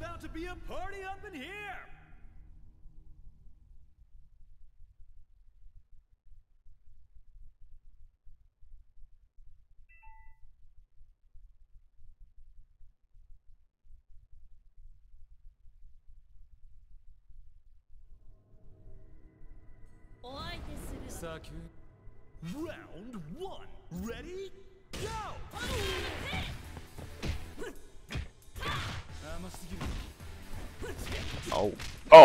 about to be a party up in here!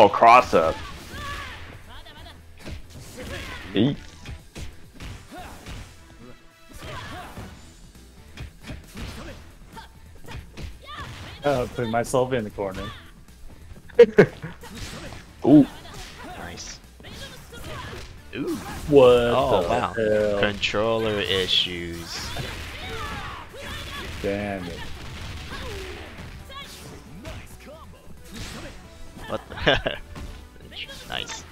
Oh, cross up. Eat. Uh, putting myself in the corner. Ooh. nice. Ooh. What Oh the wow. hell? Controller issues. Damn it. nice.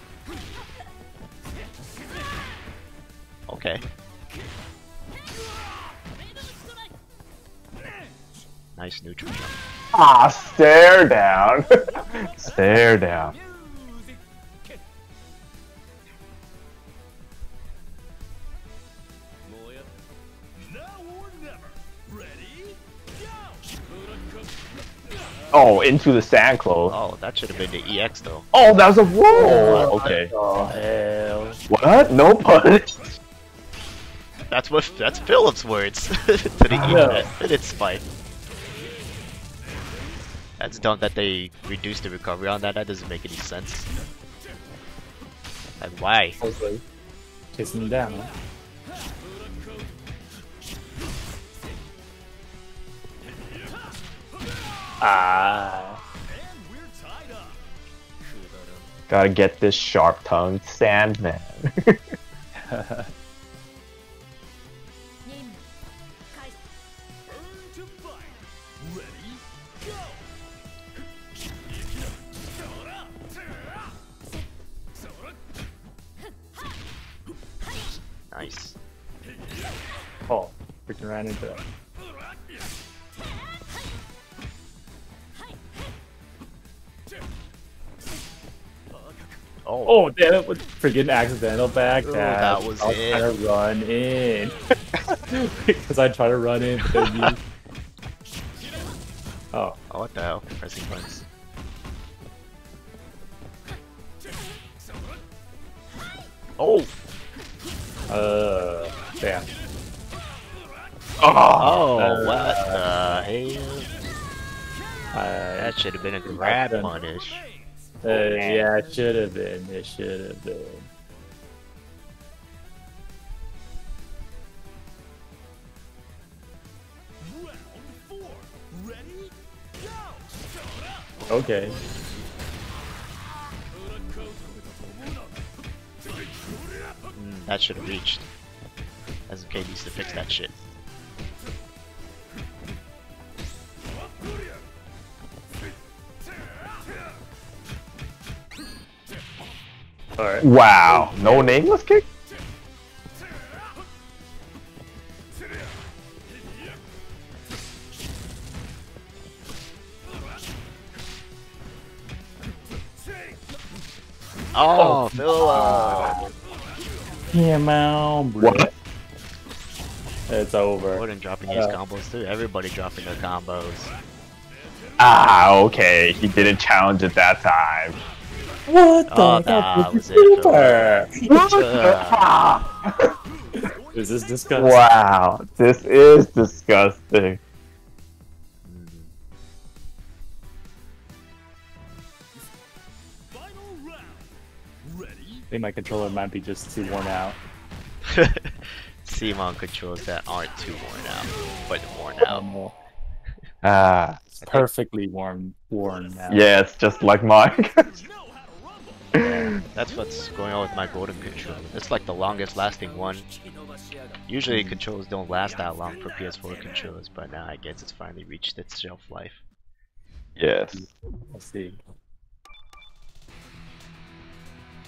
Okay. Nice neutral jump. Ah, stare down. stare down. Oh, into the sand clothes. Oh, that should have been the EX though. Oh, that was a roll. Okay. Oh hell. What? No punish. That's what that's Philip's words to the internet. It's fine. That's dumb that they reduced the recovery on that. That doesn't make any sense. Like why? I was like, chasing him down. Ah. And we're tied up. Gotta get this sharp-tongued Sandman. Burn to fight. Ready? Go! Nice. oh, freaking ran into that. Oh, Oh damn it! With freaking accidental back Ooh, dash. that was I was it. trying to run in because I tried to run in, but then you. Oh, oh what the hell? Pressing buttons. Oh, uh, damn. oh, Uh, what the hell? I, That should have been a grab done. punish. Uh, yeah, it should have been. It should have been. Round four. Ready? Go! Okay. That should have reached. As SNK needs to fix that shit. All right. wow. No nameless kick? Oh, Philip! Yeah, man. bro. What? It's over. Gordon dropping his Uh, combos too. Everybody dropping their combos. Ah, okay. He didn't challenge it that time. What the? Oh, fuck? that This was is super. Is this disgusting? Wow. This is disgusting. Final round. Ready? I think my controller might be just too worn out. Simon controls that aren't too worn out, but worn out. Ah. it's perfectly worn, worn out. Yeah, it's just like mine. That's what's going on with my golden controller. It's like the longest lasting one. Usually controllers don't last that long for PS4 controllers, but now I guess it's finally reached its shelf life. yes. Let's see.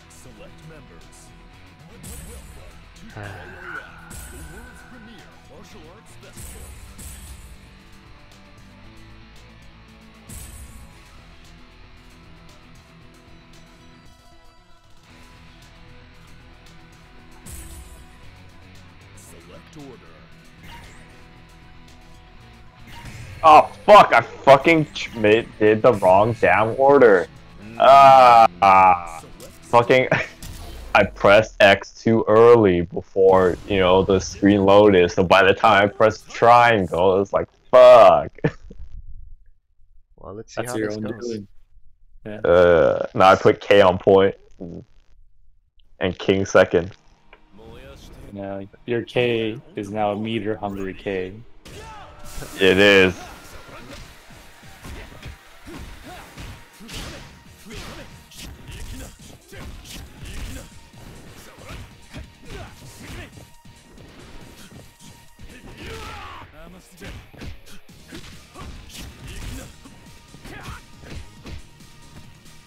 Select members. Oh fuck! I fucking did the wrong damn order. Ah, Select fucking. I pressed X too early before you know the screen loaded. So by the time I pressed triangle, it's like fuck. Well, let's see That's how your this goes. doing. Uh, now I put K on point and King second. Now your K is now a meter hungry K. It is.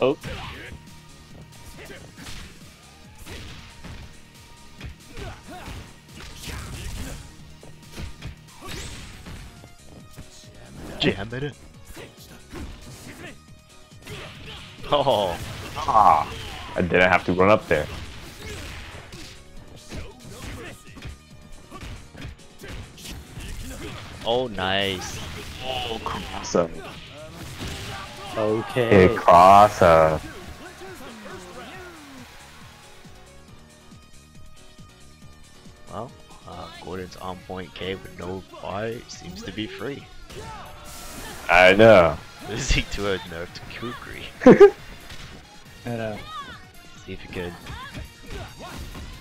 Oh, Jam it. Oh, Ah, I didn't have to run up there. oh, nice. Oh, awesome. okay. Hey, crosser. Well, uh, Gordon's on point K with no bar seems to be free. I know. Losing to a nerfed Kukri. And, uh, See if you could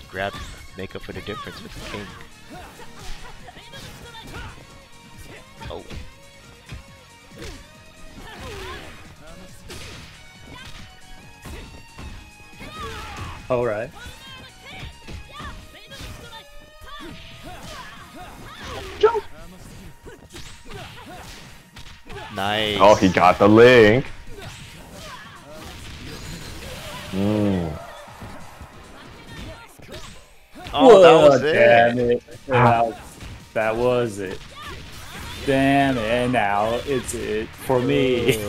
grab, make up for the difference with the king. Oh, all right. Nice. Oh, he got the link. Mm. Oh, that was damn it. it. That, that was it. Damn it, and now it's it for me.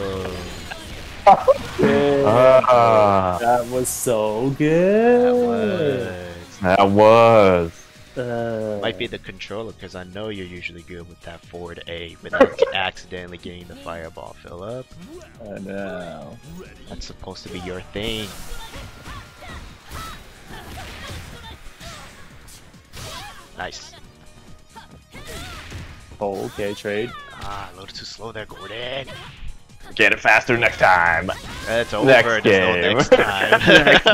Yeah, Ah, that was so good. That good. was. that was. Uh, Might be the controller because I know you're usually good with that forward A without accidentally getting the fireball Philip. up. I know. That's supposed to be your thing. Nice. Oh, okay, trade. Ah, a little too slow there, Gordon. Get it faster next time. That's over. Next There's no game. next time. next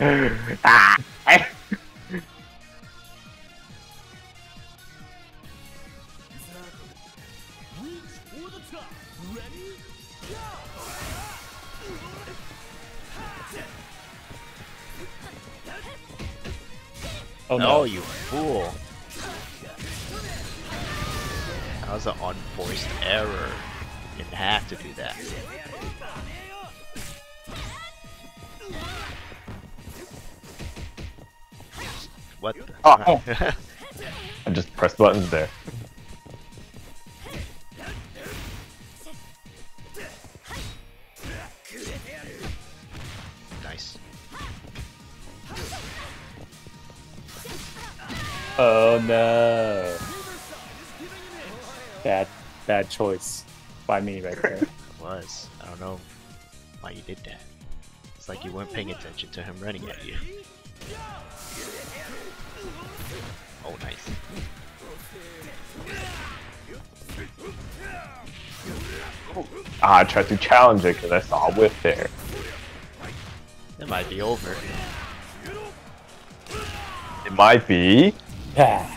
game. ah. Oh no, no. you fool. That was an unforced error. You didn't have to do that. What the? Oh. I just pressed buttons there. Oh no. Bad, bad choice by me right there. It was. I don't know why you did that. It's like you weren't paying attention to him running at you. Oh, nice. Ah, I tried to challenge it because I saw a whiff there. It might be over. It might be. Yeah.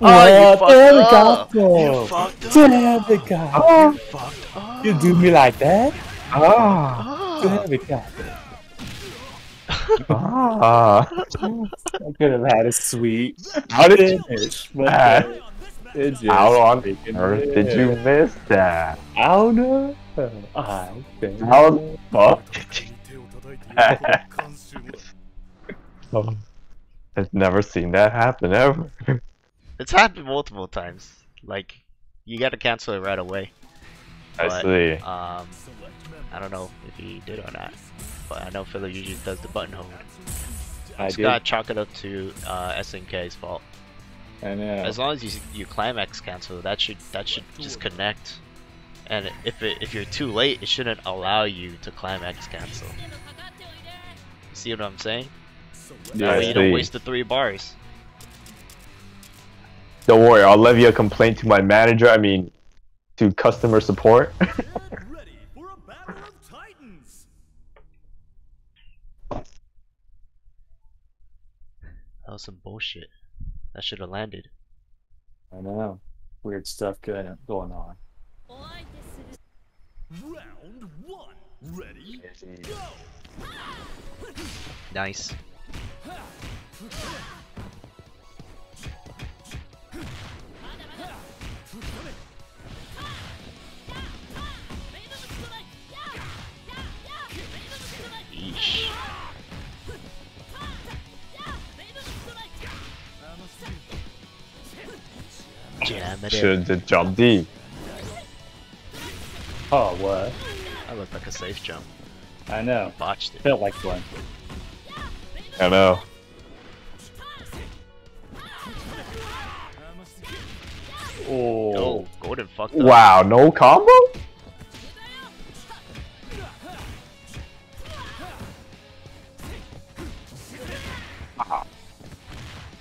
Oh, you What? There we go. up. You fucked up. Damn it, God. You fucked up. You do me like that? Ah. Damn it, God. Ah. I could have had a sweet How did you, finish, but it how on earth did you miss that? I don't know. I think. How the fuck did you? 手を I've never seen that happen ever. It's happened multiple times. Like, you gotta cancel it right away. I But, see. Um, I don't know if he did or not. But I know Philip usually does the button hold. I Just did. gotta chalk it up to uh, SNK's fault. I know. As long as you you climax cancel, that should that should just connect. And if it, if you're too late, it shouldn't allow you to climax cancel. See what I'm saying? Yeah, That I way you don't waste the three bars. Don't worry, I'll levy a complaint to my manager. I mean, to customer support. Get ready for a battle of titans. That was some bullshit. That should have landed. I know. Weird stuff going going on. Round one. Ready? Go. Nice. Should have jumped D. Oh, what? That looked like a safe jump. I know. Botched it. Felt like one. I know. Oh. Oh, Gordon fucked up. Wow, no combo?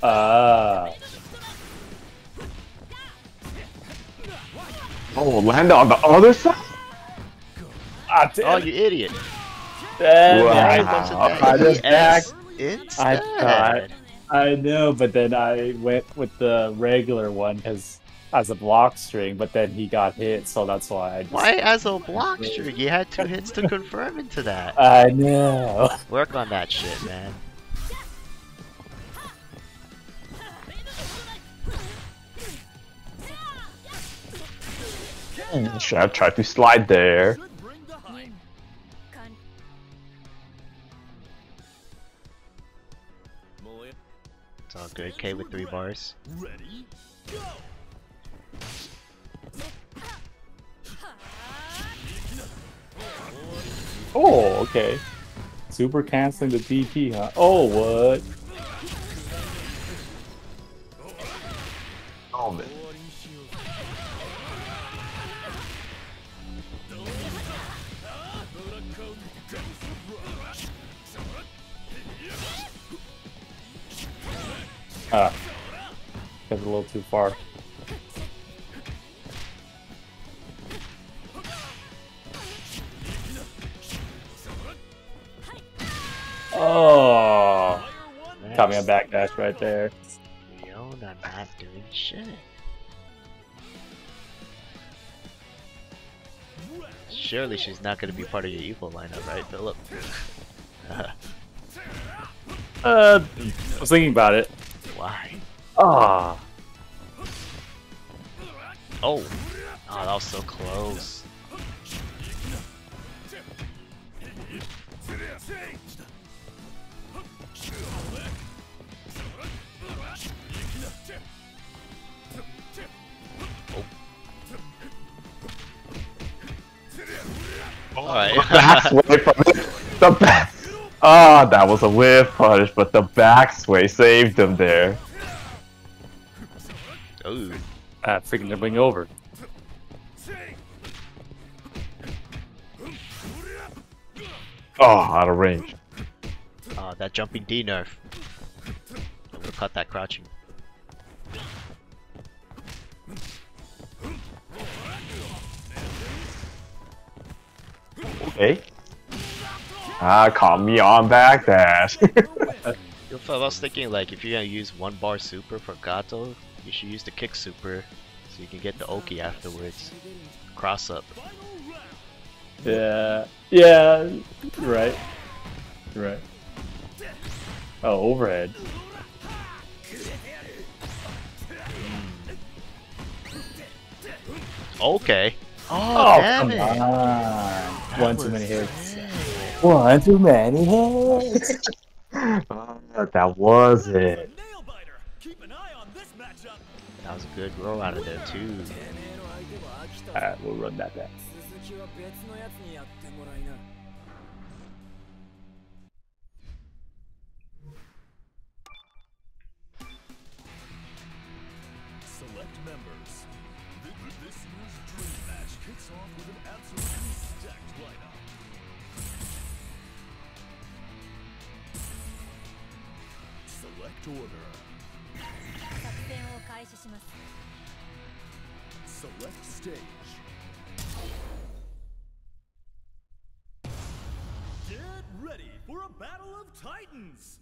Ah. Oh, land on the other side? Ah, Oh, you idiot. Damn, Wow. I I thought thought- that I just back. ES I thought- I know, but then I went with the regular one because as a block string, but then he got hit, so that's why I just. Why as a block string? You had two hits to confirm into that. I know. Work on that shit, man. Hmm, should have tried to slide there. Should bring the hype. Moe- It's all good. K with three bars. Ready? Go. Oh, okay. Super canceling the DP, huh? Oh, what? Oh, man. Ah. Got a little too far. Me on backdash right there. Leona not doing shit. Surely she's not gonna be part of your EVO lineup, right, Philip? Uh, I was thinking about it. Why? Ah. Oh! Oh, that was so close. Back sway from it. The back. Ah, that was a whiff punish, but the back sway saved him there. Ooh. Ah, freaking dribbling over. Oh, out of range. Oh, that jumping D nerf. We'll cut that crouching. Okay. Ah, caught me on backdash. Yo, I was thinking like if you're gonna use one bar super for Gato, you should use the kick super so you can get the Oki afterwards. Cross up. Yeah. Yeah. Right. Right. Oh, overhead. Okay. Oh, damn come it. on. That One too many hits. sick. One too many hits. Ah, that was it. Nail biter. Keep an eye on this matchup. That was a good roll out of there too. Alright, we'll run that back. First order. Select stage. Get ready for a battle of titans!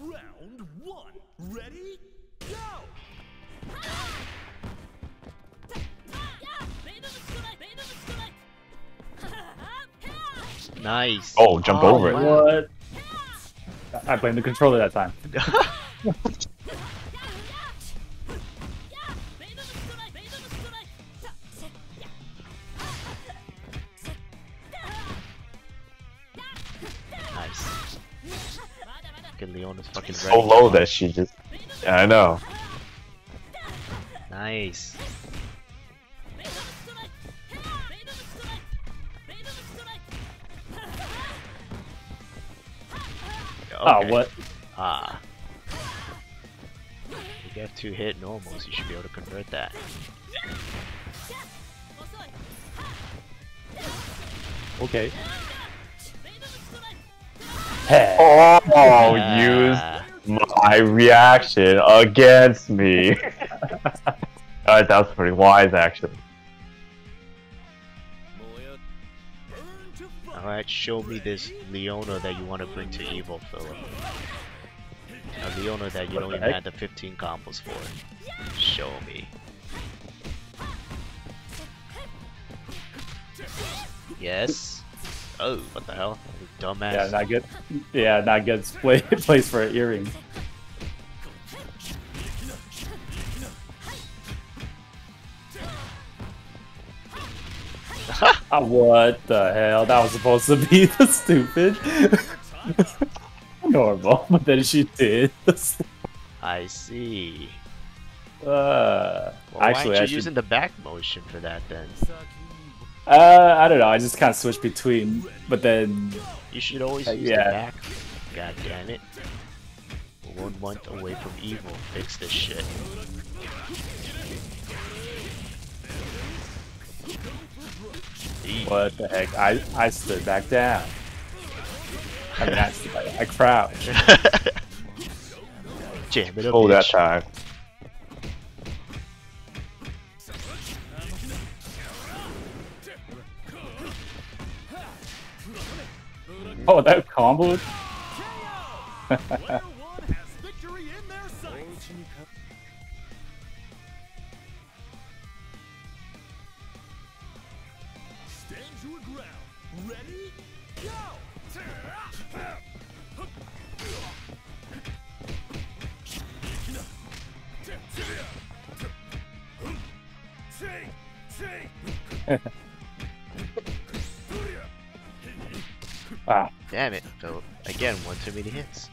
Round one, ready, go! Nice. Oh, jump oh, over it. What? I blame the controller that time. nice. Fucking Leona's fucking ready. So low that she just. Yeah, I know. Nice. Oh, Okay. what? Ah. You have two hit normals, you should be able to convert that. Okay. Oh, use Ah. my reaction against me. uh, that was pretty wise, actually. Show me this Leona that you want to bring to EVO, Philip. A Leona that you What don't the even heck? have the 15 combos for. Show me. Yes. Oh, what the hell? Dumbass. Yeah, not good. Yeah, not good play, place for an earring. Ah, what the hell? That was supposed to be the stupid. Normal, but then she did. I see. Uh, Well, why actually, aren't I you using the back motion for that then? uh, I don't know. I just kind of switched between, but then You should always Uh, use yeah. the back. God damn it. We're one month away from EVO. Fix this shit. What the heck? I I stood back down. I mean, I, stood back- I crouched. Jam it up, Oh, that bitch. time. Oh, that combo. Ah, Damn it, Philip. Again, one too many hits.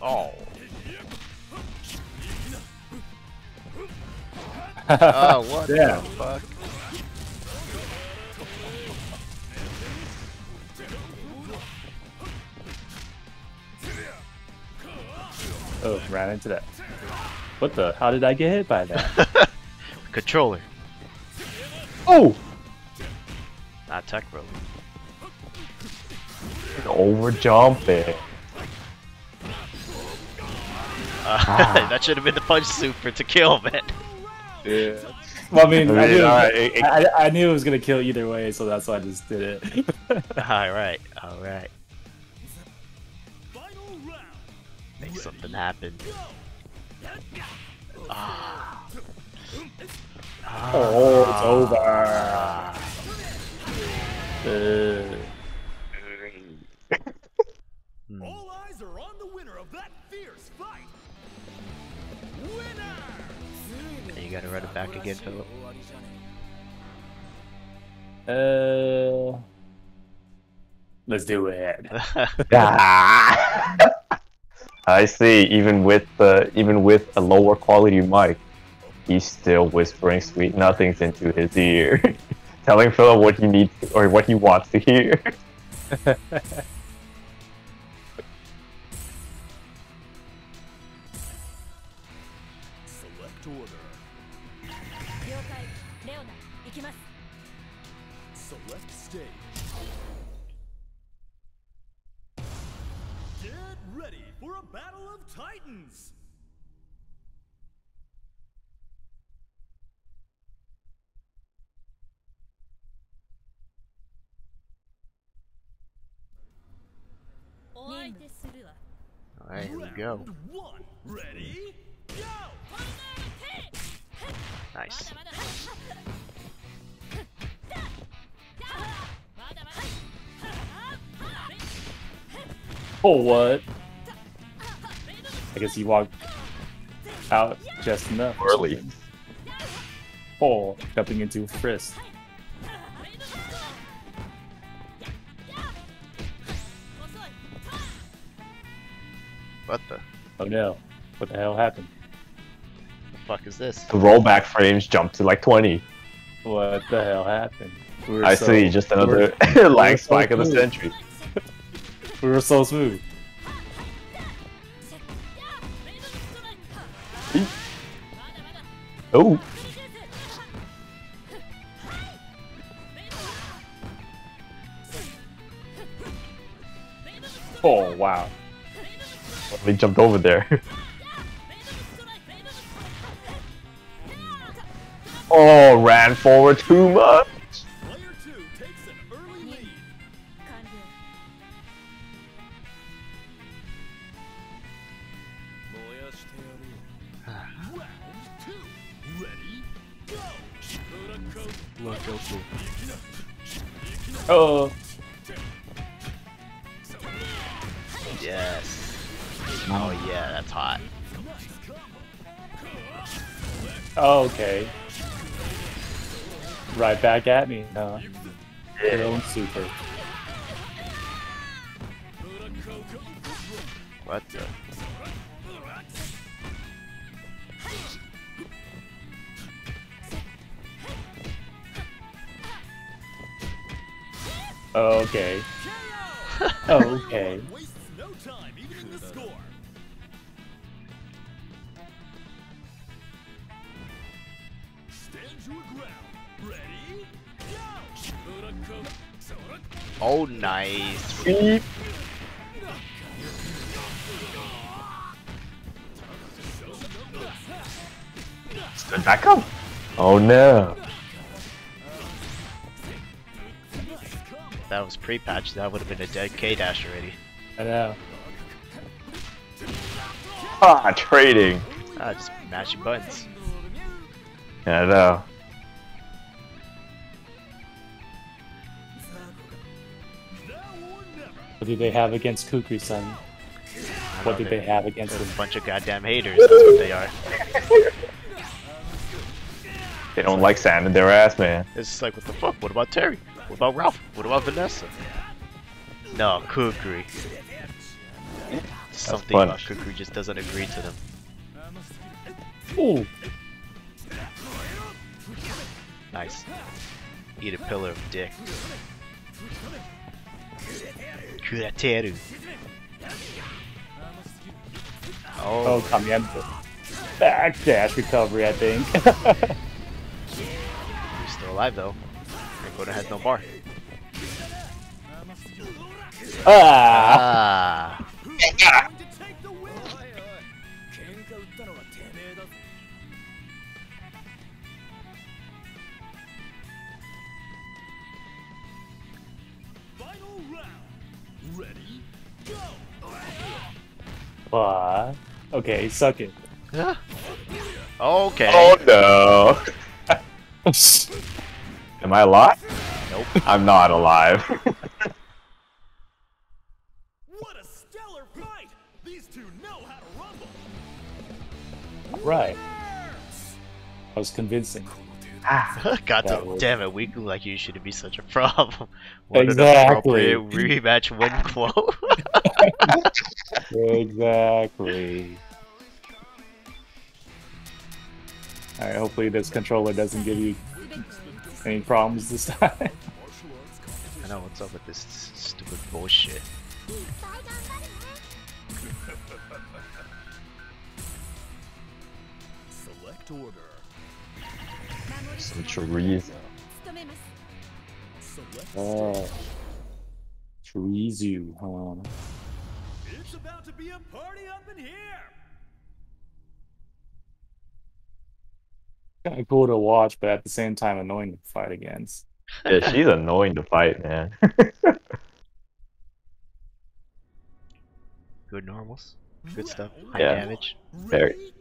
Oh. Oh, what Yeah. the fuck? Oh, ran into that. What the? How did I get hit by that? Controller, oh, not tech bro. Over jumping. Uh, that should have been the punch super to kill, man. yeah. Well, I mean, I, I knew, alright, it- it- I, I knew it was gonna kill either way, so that's why I just did it. alright, alright. Final something happen. Ah. oh, it's over. Ah. Uh, Hmm. All eyes are on the winner of that fierce fight. Winner! And you gotta run it back again, Philip. uh, let's do it. I see. Even with the even with a lower quality mic, he's still whispering sweet nothings into his ear, telling Philip what he needs or what he wants to hear. go. One. Ready? Go! Nice. Oh, what? I guess he walked out just enough. or Early. Oh, jumping into Frisk. What the, Oh no. What the hell happened? the fuck is this? The rollback frames jumped to like 20. What the hell happened? We were I so- see, just we another were- lag so spike of the century. We were so smooth. Oh, Oh wow. They jumped over there. Oh, ran forward too much. Player two takes an early lead. 完了 Round two. Ready? Go! Oh. Yes. Oh yeah, that's hot. oh, Okay. Right back at me, huh? Your own super. What the? Okay. Okay. Oh, nice. Beep. Stood back up. Oh no. If that was pre-patch, that would have been a dead K dash already. I know. Ah, trading. Ah, just mashing buttons. Yeah, I know. What do they have against Kukri-san? What do they they're- have against they're him? a bunch of goddamn haters. That's what they are. They don't like sand in their ass, man. It's just like, what the fuck? What about Terry? What about Ralph? What about Vanessa? No, Kukri. Something about Kukri just doesn't agree to them. Ooh. Nice. Eat a pillar of dick. Kurateru. Oh, Oh, Kamienza. Back dash recovery, I think. he's still alive though. Dakota has no bar. ah! Ah, What? Okay, suck it. okay. Oh no. Am I alive? Nope. I'm not alive. What a stellar fight! These two know how to rumble. Right. I was convincing. Ah, Got That to was- damn it, Weekly like you shouldn't be such a problem. What Exactly. an appropriate rematch win quote. exactly. Alright, hopefully this controller doesn't give you any problems this time. I know what's up with this stupid bullshit. Select order some chorizo. Oh. Chorizo, on. It's about to be a party up in here. Kind of cool to watch, but at the same time, annoying to fight against. Yeah, she's annoying to fight, man. Good normals. Good stuff. High yeah. damage. Very.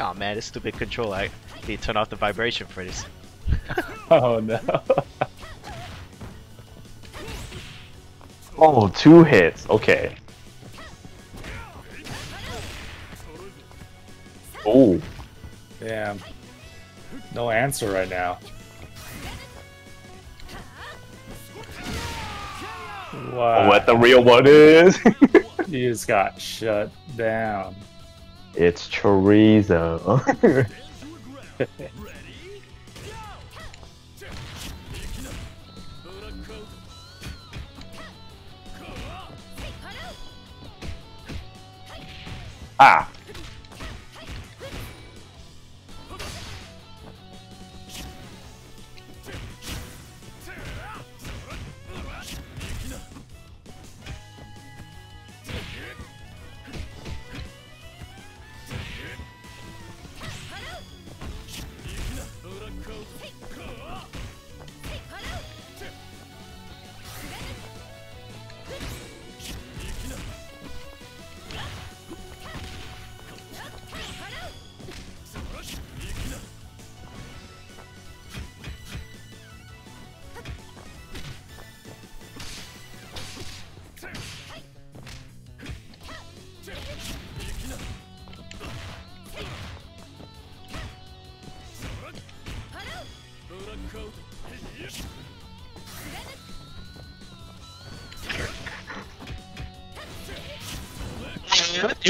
Oh man, this stupid controller. I need to turn off the vibration for this. Oh no. Oh, two hits. Okay. Oh, Damn. No answer right now. Wow. what the real one is? You just got shut down. It's chorizo. Ah.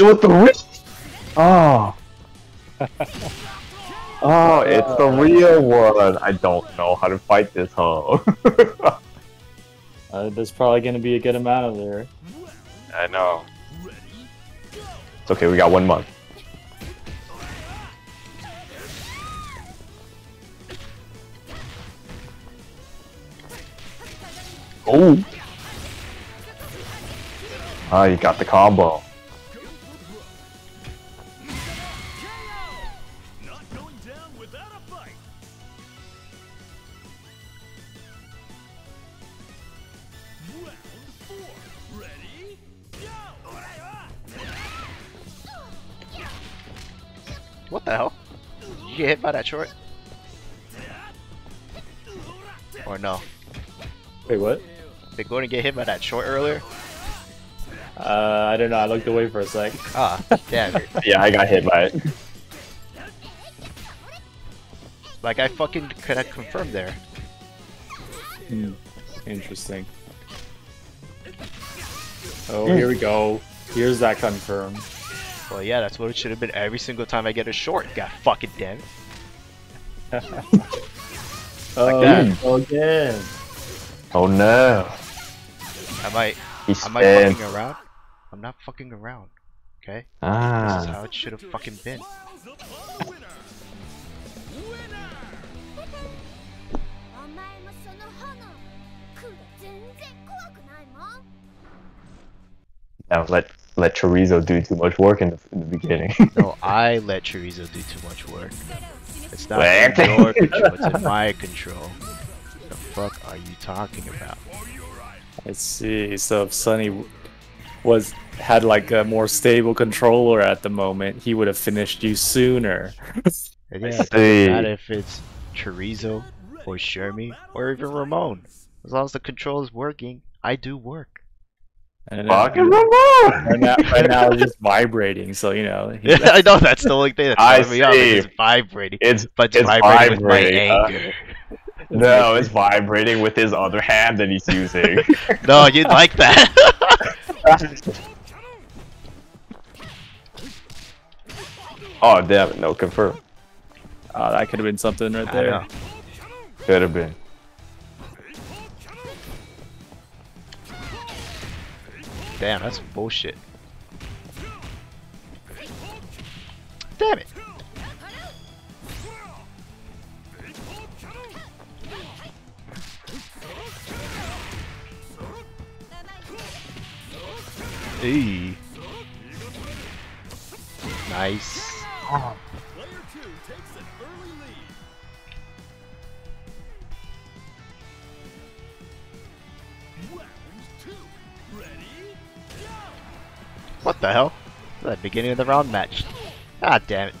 It was the real. Oh. oh, it's the real one. I don't know how to fight this hoe. Uh, there's probably going to be a good amount of there. I know. It's okay, we got one month. Oh! Ah, you got the combo. What the hell? Did you get hit by that short? Or no? Wait, what? Did Gordon get hit by that short earlier? Uh, I don't know. I looked away for a sec. Ah, damn. Yeah, I got hit by it. Like I fucking could have confirmed there. Hmm. Interesting. Oh, here we go. Here's that confirmed. Well, yeah, that's what it should have been every single time I get a short. God fucking damn it. like oh, that. Oh. Oh, no. Am I, He's am. I fucking around? I'm not fucking around. Okay? Ah. This is how it should have fucking been. Now let's let chorizo do too much work in the, in the beginning. no, I let chorizo do too much work. It's not in your control, it's in my control. What the fuck are you talking about? I see. So if Sunny was had like a more stable controller at the moment, he would have finished you sooner. it doesn't matter if it's chorizo or Shermie or even Ramon. As long as the control is working, I do work. And uh, Fucking right remote! now, right now it's just vibrating, so you know. he- Yeah, I know that's the only thing that I throwing me off. see. It's vibrating, It's but it's, it's vibrating, vibrating, with my uh, anger. no, it's vibrating with his other hand that he's using. No, you'd like that. oh damn it! No, confirm. Oh, that could have been something right there. know. Could have been. Damn, that's bullshit. Damn it. Eee. Nice. Player What the hell? The beginning of the round match. Ah, damn it.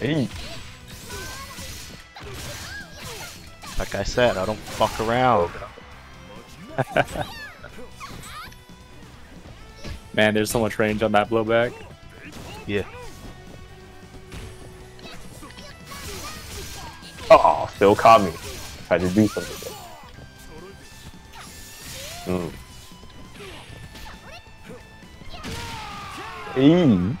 Hey, Like I said, I don't fuck around. Man, there's so much range on that blowback. Yeah. oh, still caught me. I tried to do something. There. Mm. Hey.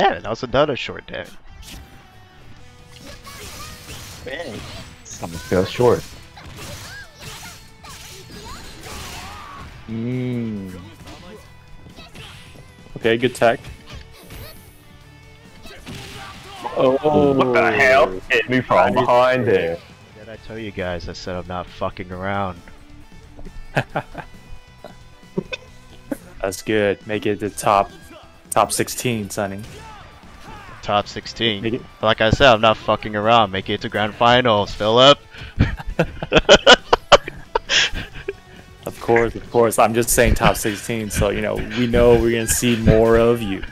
Damn that was another short damage. Something feels short. Mm. Okay, good tech. Oh, What the hell? Hit me from behind there. Did I tell you guys I said I'm not fucking around? That's good. Make it the top, top 16, Sonny. Top 16. Make Like I said, I'm not fucking around. Make it to grand finals, Philip. Of course, of course. I'm just saying top 16, so you know we know we're gonna see more of you.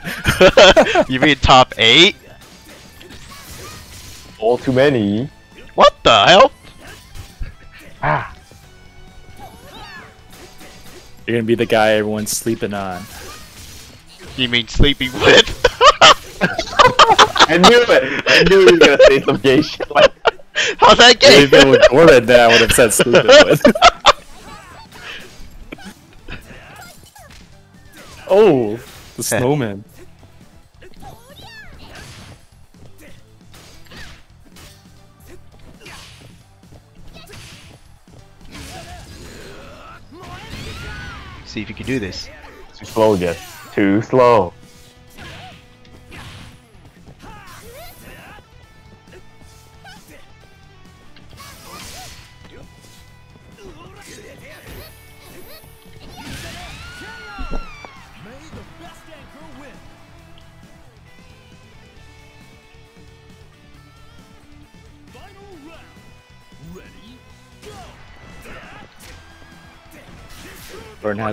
you mean top 8? All too many. What the hell? Ah. You're gonna be the guy everyone's sleeping on. You mean sleeping with? I knew it. I knew he was gonna say some gay shit like How's that gay? If game? it was Jordan, then I would have said sleeping with. oh, the eh. snowman. See if you can do this. Too slow, Jeff. Too slow.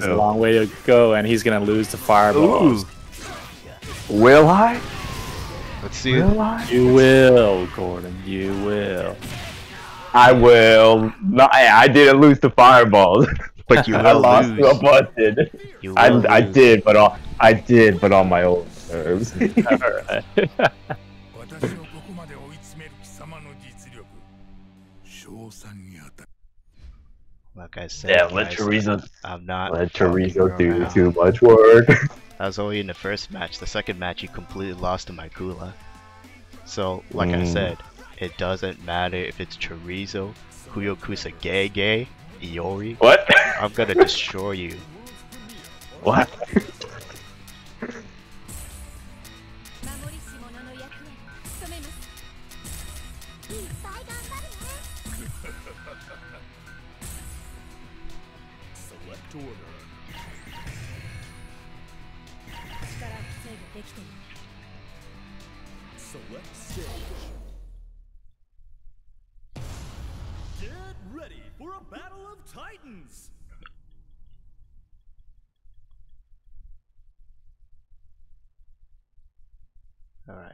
Jordan has a long way to go, and he's gonna lose to fireballs. Will I? Let's see. Will I? You will, Gordon. You will. I will. No, I, I didn't lose the fireballs. But you I will lost lose. to a busted. You I, will I lose. did, but on I did, but on my own terms. Like I said, yeah, let guys, Teresa I'm not. let Teresa do around. too much work. That was only in the first match. The second match, you completely lost to my Kula. So, like I Mm. said, it doesn't matter if it's Chorizo, Kuyokusa Gay Gay, Iori. what? I'm gonna destroy you. what? Of titans! Alright.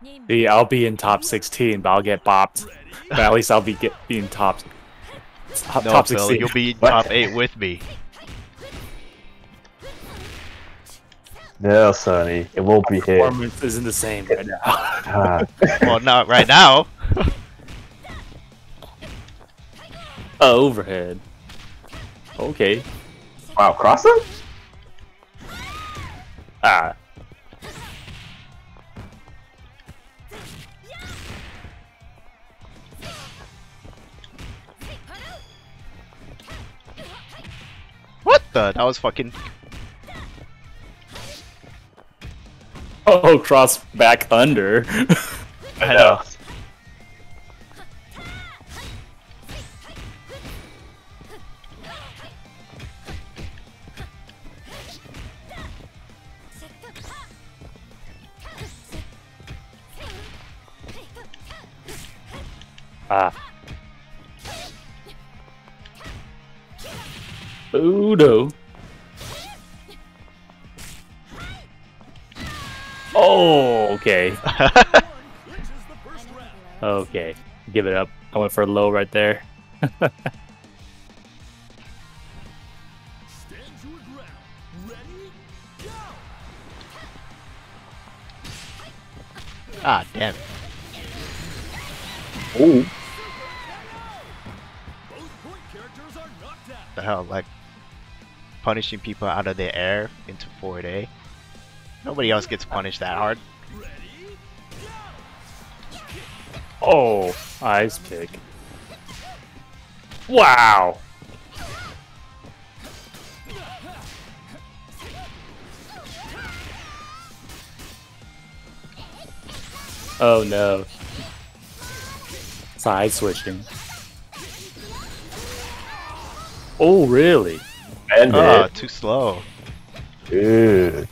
任務 See, I'll be in top 16, but I'll get bopped. But at least I'll be get be in top top, No, top Phil, 16. you'll be What? top 8 with me. No, Sonny, it won't be here. Performance isn't the same right now. Ah. Well, not right now. oh, overhead. Okay. wow, cross crosser? Ah. What the? That was fucking. Oh, cross back under. I know. Give it up. I went for a low right there. Stand your ground. Ready? Go! ah, damn it. Ooh. Both point characters are knocked out. The hell, like punishing people out of the air into 4A. Nobody else gets punished that hard. Oh, ice pick. Wow. Oh no. Side switching. Oh really? And Oh, it. too slow. Dude.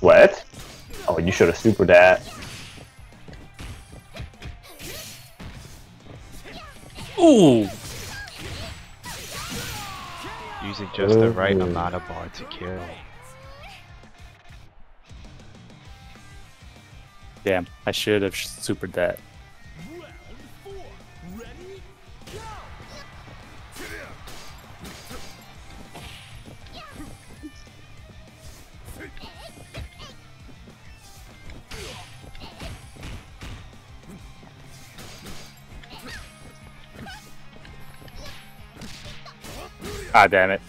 What? Oh, you should have super that. Ooh. Using just the right oh, amount of bar to kill. Damn, I should have supered that. Ah damn it.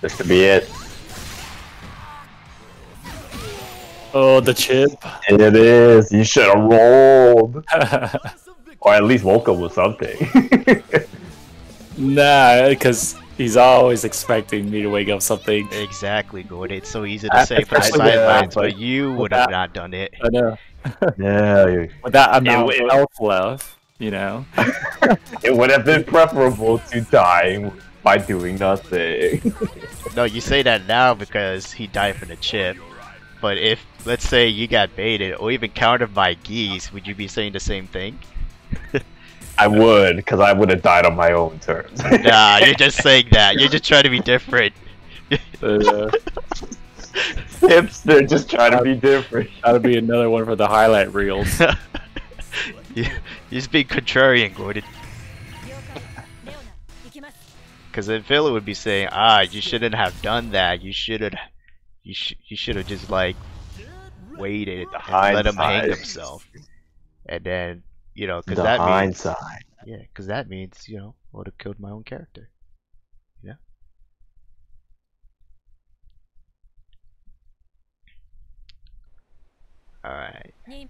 This could be it. Oh the chip. And it is. You should have rolled. Or at least woke up with something. nah, because he's always expecting me to wake up something. Exactly, Gordon. It's so easy to I- say from the especially with, uh, sidelines, but you with would have not done it. I know. yeah, With that amount it- of health left, you know. it would have been preferable to dying by doing nothing. No, you say that now because he died for the chip. But if, let's say, you got baited or even countered by Geese, would you be saying the same thing? I would, because I would have died on my own terms. nah, you're just saying that. You're just trying to be different. uh, Hipster, just trying to be different. That'll be another one for the highlight reels. you just being contrarian, Gordon. Because then Philip would be saying, "Ah, you shouldn't have done that. You shouldn't. You sh you should have just like waited let him hang himself." And then you know, because The that means hindsight. yeah, because that means you know I would have killed my own character. Yeah. All right. 任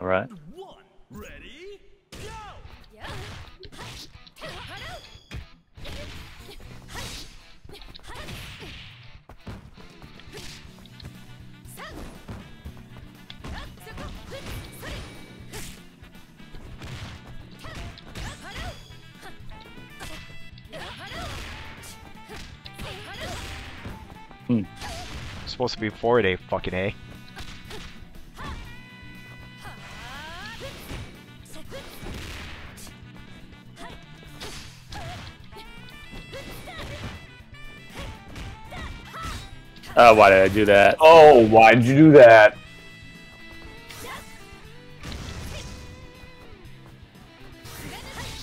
Round supposed to be four day fucking A. Oh, why did I do that? Oh, why'd you do that?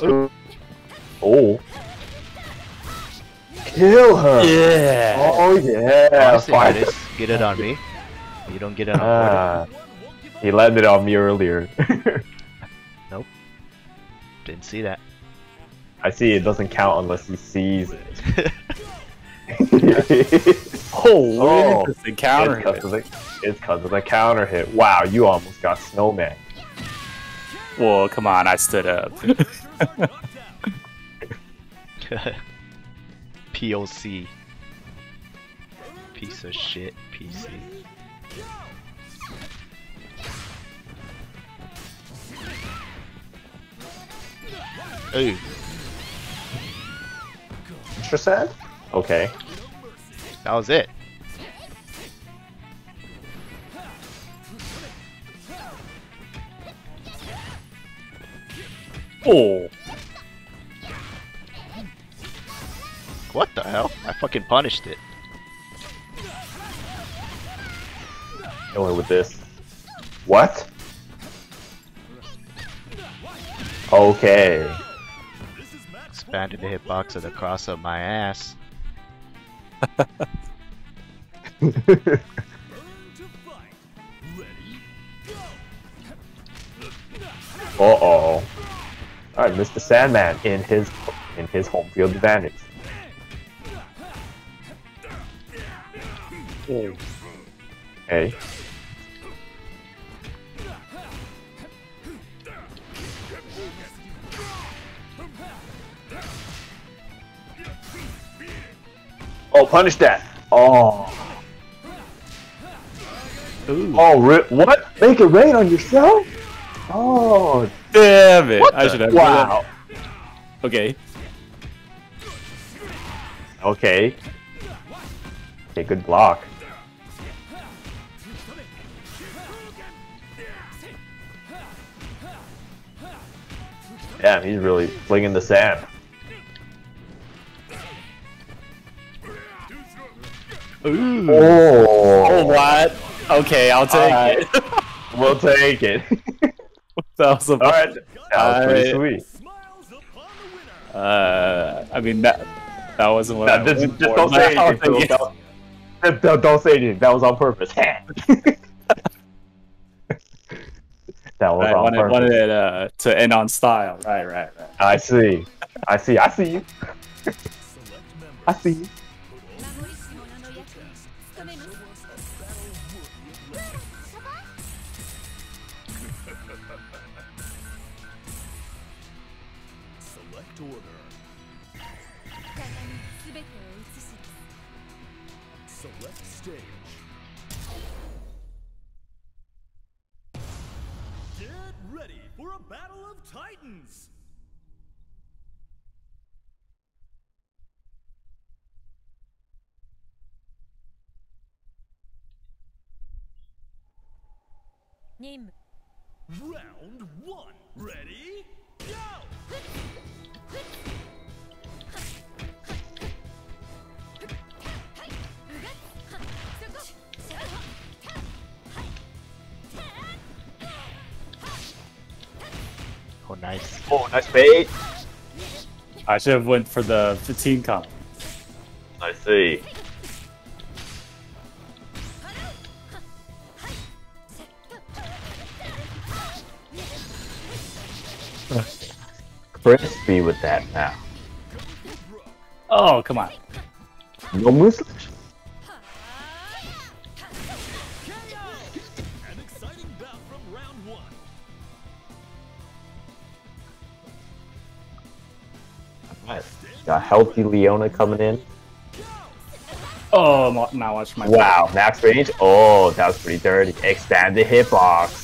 Oh. Kill her! Yeah. Oh yeah! Honestly, fine. Dennis, get it on me. You don't get it on Ah, One won't give up. he landed on me earlier. Nope. Didn't see that. I see it doesn't count unless he sees it. Oh, Oh. interesting counter It's 'cause hit. of the, it's 'cause of the counter hit. Wow, you almost got snowman. Well, come on, I stood up. POC. Piece of shit. PC. Ooh. Extra sad? Okay. That was it. oh, What the hell? I fucking punished it. Only with this. What? Okay. This is match Expanded the hitbox of the cross up my ass. Burn to fight. Ready, go! Uh oh. Alright, Mr. Sandman in his in his home field advantage. Okay. Oh, punish that! Oh. Ooh. Oh, ri- what? Make it rain on yourself? Oh, damn it! What I the- should have. wow. Okay. Okay. Okay, good block. Damn, he's really flinging the sand. Ooh. Oh, Oh, what? Okay, I'll take Alright. it. we'll take it. that was a. Alright, that was pretty I- sweet. Smiles upon the winner. Uh, I mean that that wasn't what Nah, I just, went just for, don't but say anything. Don't, don't- don't- say anything. That was on purpose. that was I on wanted, purpose. wanted it uh, to end on style. Right, right, right. I see. I see. I see you. I see you. Round one. Ready? Go! Oh, nice. Oh, nice bait. I should have went for the 15 comp. I see. Crispy with that now. Oh, come on. No moves. An exciting bout from round one. Got healthy Leona coming in. Oh, now watch my. Wow, max range. Oh, that was pretty dirty. Expand the hitbox.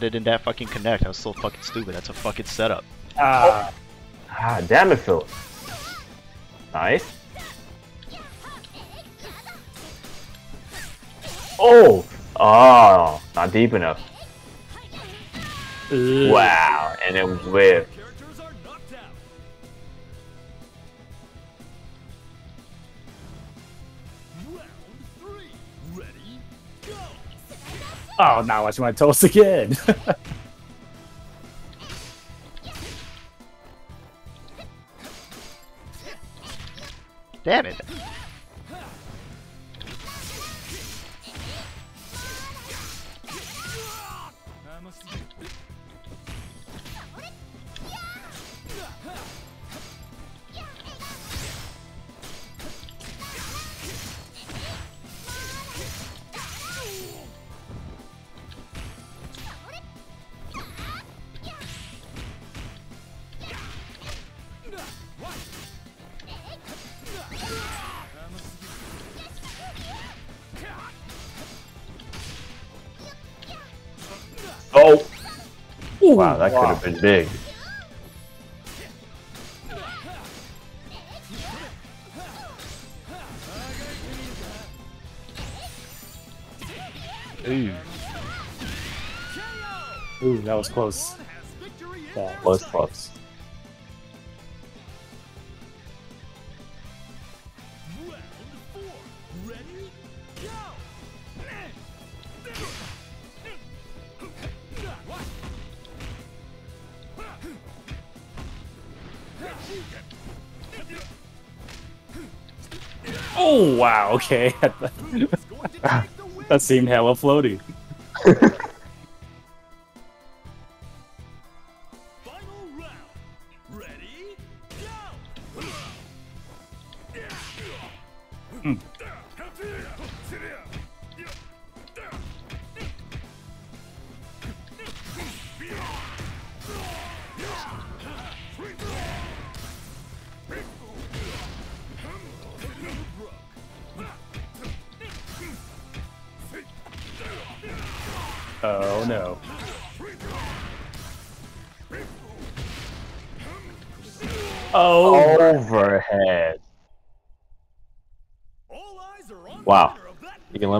Didn't that fucking connect? I was so fucking stupid. That's a fucking setup. Ah, Ah, damn it, Philip. Nice. Oh, oh, not deep enough. ugh. Wow, and it whipped. Oh, now watch my toast again. Damn it. Wow, that Wow. could have been big. Ooh. Ooh, that was close. Has victory in That Was close. okay. That seemed hella floaty.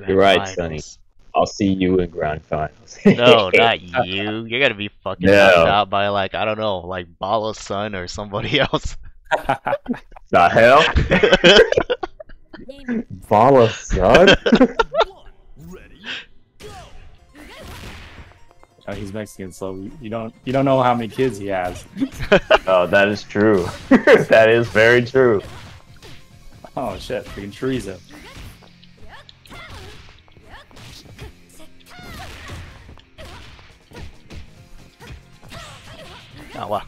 grand You're right, finals. Sonny. I'll see you in grand finals. No, not you. You're gonna be fucking No. knocked out by like I don't know, like Bala's son or somebody else. the hell? Bala's Bala, son? One. Ready? Go. Oh, he's Mexican, so you you don't you don't know how many kids he has. oh, that is true. that is very true. Oh shit, freaking chorizo. Oh wow.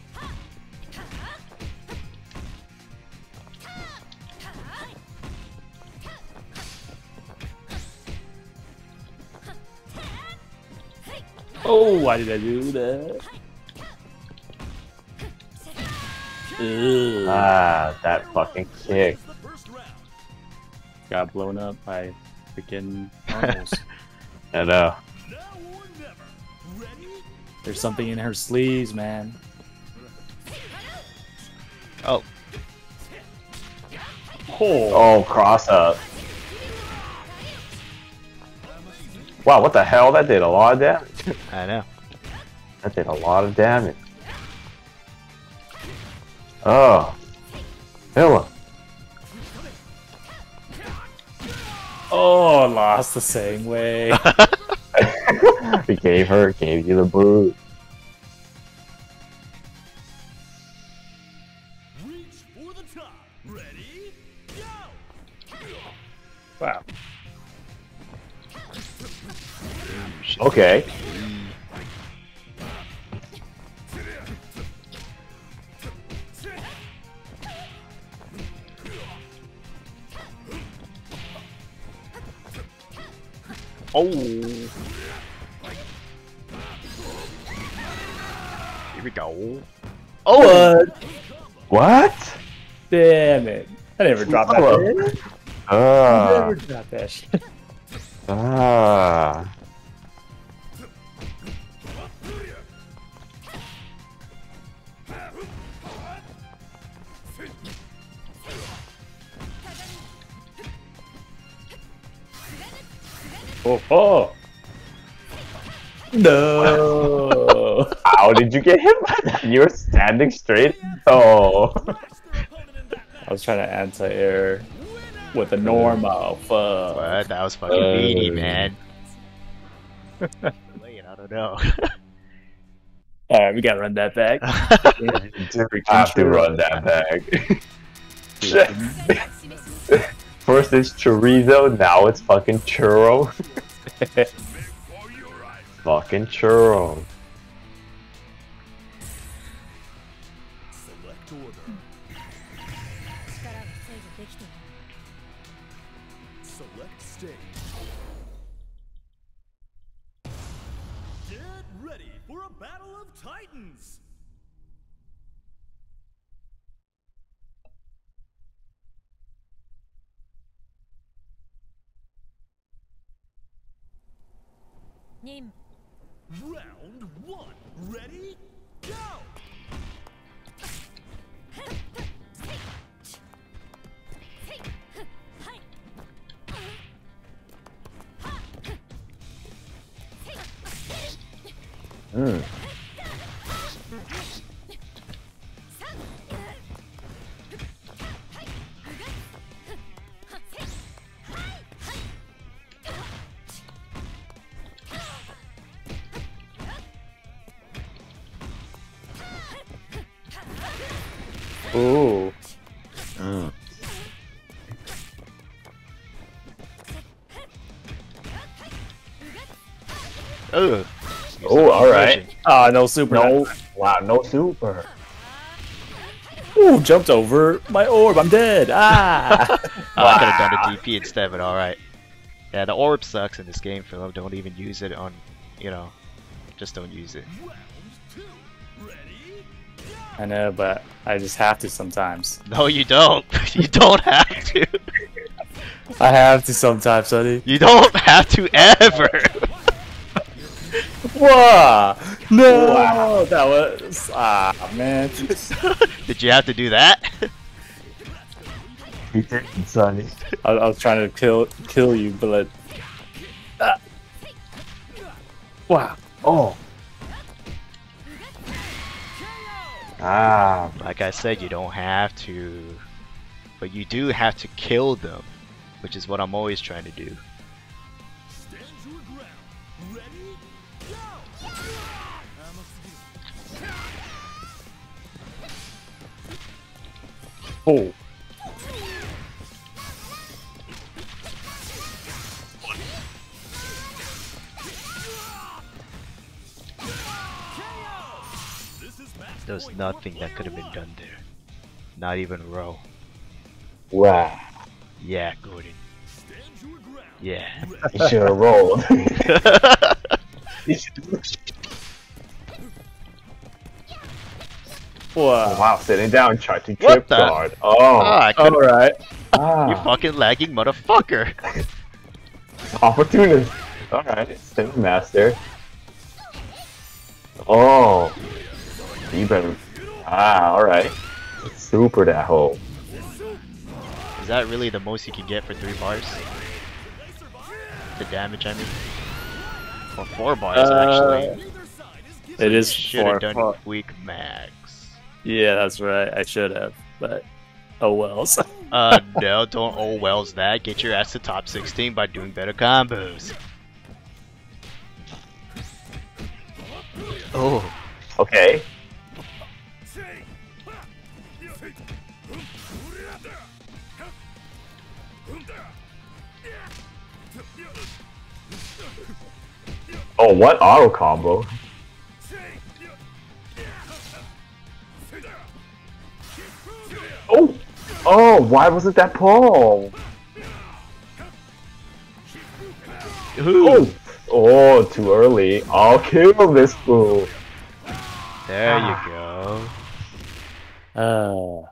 Oh, why did I do that? Ugh. Ah, that fucking kick. It's the first round. Got blown up by freaking animals. I know. Now or never. Ready? There's something in her sleeves, man. Oh. Oh, oh cross up. Wow, what the hell? That did a lot of damage. I know. That did a lot of damage. Oh. Ella. Oh, lost the same way. he gave her, gave you the boot. Wow. Okay. Oh. Here we go. Oh. What? What? Damn it. I never dropped that Hello. shit. Ah. Never dropped that shit. Ah. Oh, oh. No. How did you get hit by that? You were standing straight? Oh. I was trying to anti-air with a normal. Fuck. What? That was fucking Uh. meaty, man. Wait, I don't know. Alright, we gotta run that back. have to run that bag. First it's chorizo, now it's fucking churro. fucking churro. 嗯。Ah, no super. No. Wow, no super. Ooh, jumped over my orb. I'm dead. Ah. Oh, I could have done a DP instead, but alright. Yeah, the orb sucks in this game, Philip. Don't even use it on, you know, just don't use it. Round two. Ready? I know, but I just have to sometimes. No, you don't. you don't have to. I have to sometimes, Sonny. You don't have to ever. Whoa! No, that was ah man. Did you have to do that? He didn't, Sonny. I, I was trying to kill kill you, but like, ah. wow. Oh. Ah. like I said, you don't have to, but you do have to kill them, which is what I'm always trying to do. Oh, This There was nothing that could have been done there. Not even row. Wow. Yeah, Gordon. Stand your ground. Yeah. You should have rolled. He should've- wow. wow, sitting down, charging What trip the- guard. Oh. Ah, I All could've- right. ah. You fucking lagging motherfucker. Opportunist. Alright, Sim Master. Oh. You better. Ah, alright. Super that hole. Is that really the most you can get for three bars? The damage, I mean. Or four bars, Uh, actually. Neither side is giving It is Should four. have done four- weak max. Yeah, that's right. I should have, but Oh wells. Uh, no, don't oh wells that. Get your ass to top 16 by doing better combos. Oh, Okay. Oh, what auto combo? Oh, oh, why wasn't that Paul? Ooh, Oh, oh, too early. I'll kill this fool. there you go. Uh,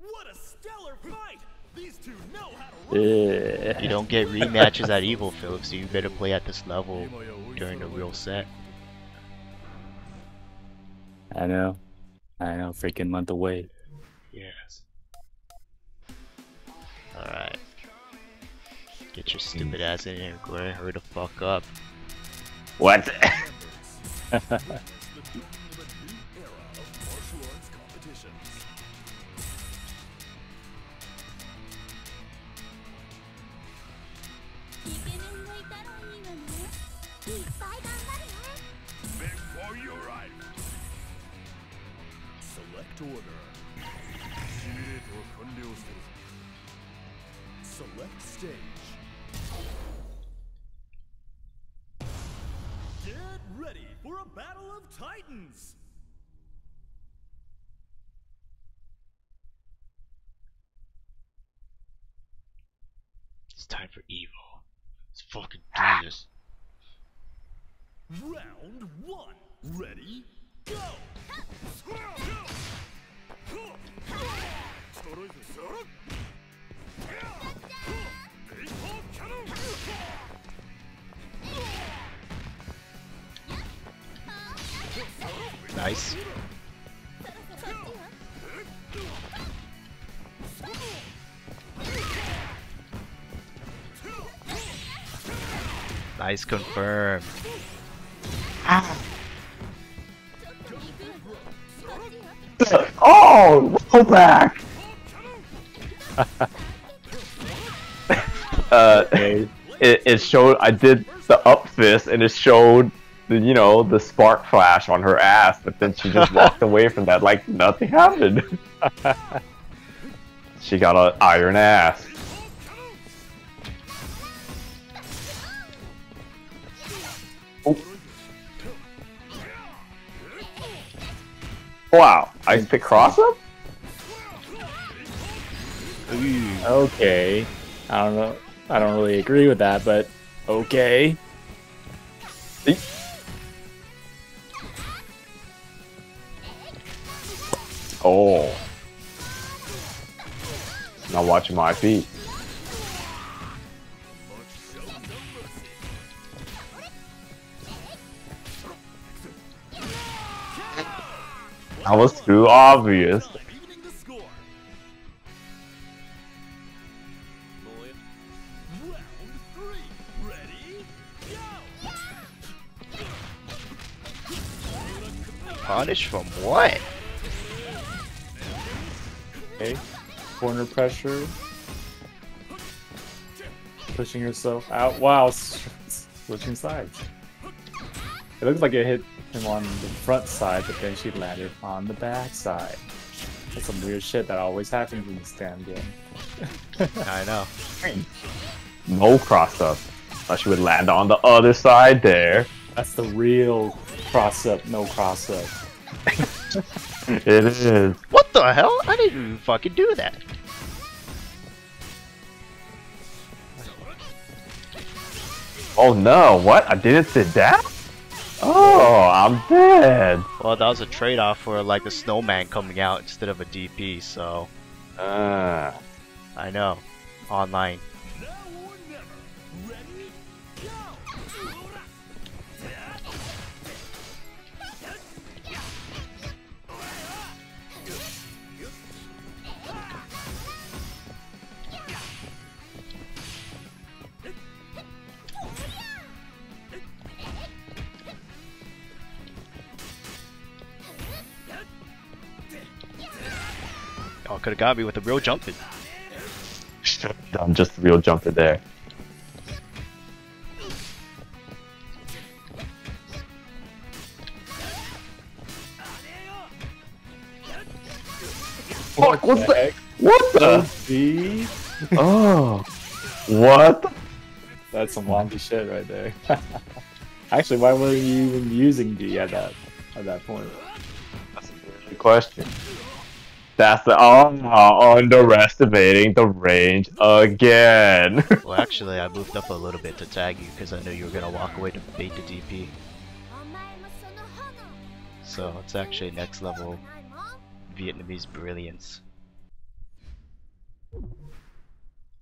What a stellar fight! These two know how to. You don't get rematches at EVO, Philip, so you better play at this level during the real set. I know. I know. Freaking month away. Alright. Get your hmm. stupid ass in here, Gray. Hurry the fuck up. What? the beginning Get ready for a battle of titans! It's time for EVO. Let's fucking do this. Round one. Ready? Go! Nice. Nice confirm. oh, go back. uh, it, it showed. I did the up fist, and it showed the you know the spark flash on her ass, but then she just walked away from that like nothing happened. she got an iron ass. Oh. Wow, ice pick cross up? Okay. I don't know. I don't really agree with that, but okay. Oh. Now watch my feet. That was too obvious. Punish from what? Okay. Corner pressure. Pushing yourself out. Wow, switching sides. It looks like it hit him on the front side, but then she landed on the back side. That's some weird shit that always happens in this damn game. I know. No cross up. Thought she would land on the other side there. That's the real cross up, no cross up. It is. What the hell? I didn't even fucking do that. Oh no, what? I didn't sit down? Oh, I'm dead. Well, that was a trade-off for like a snowman coming out instead of a DP, so Ah. I know. Online. Y'all could have got me with a real jumping. I'm just a real jumper there. Fuck, what the? heck? What the? Oh. What? That's some wonky shit right there. Actually, why were you even using D at that at that point? That's a good question. That's the um uh, underestimating the range again. well, actually, I moved up a little bit to tag you because I knew you were gonna walk away to bait the DP. So it's actually next level Vietnamese brilliance.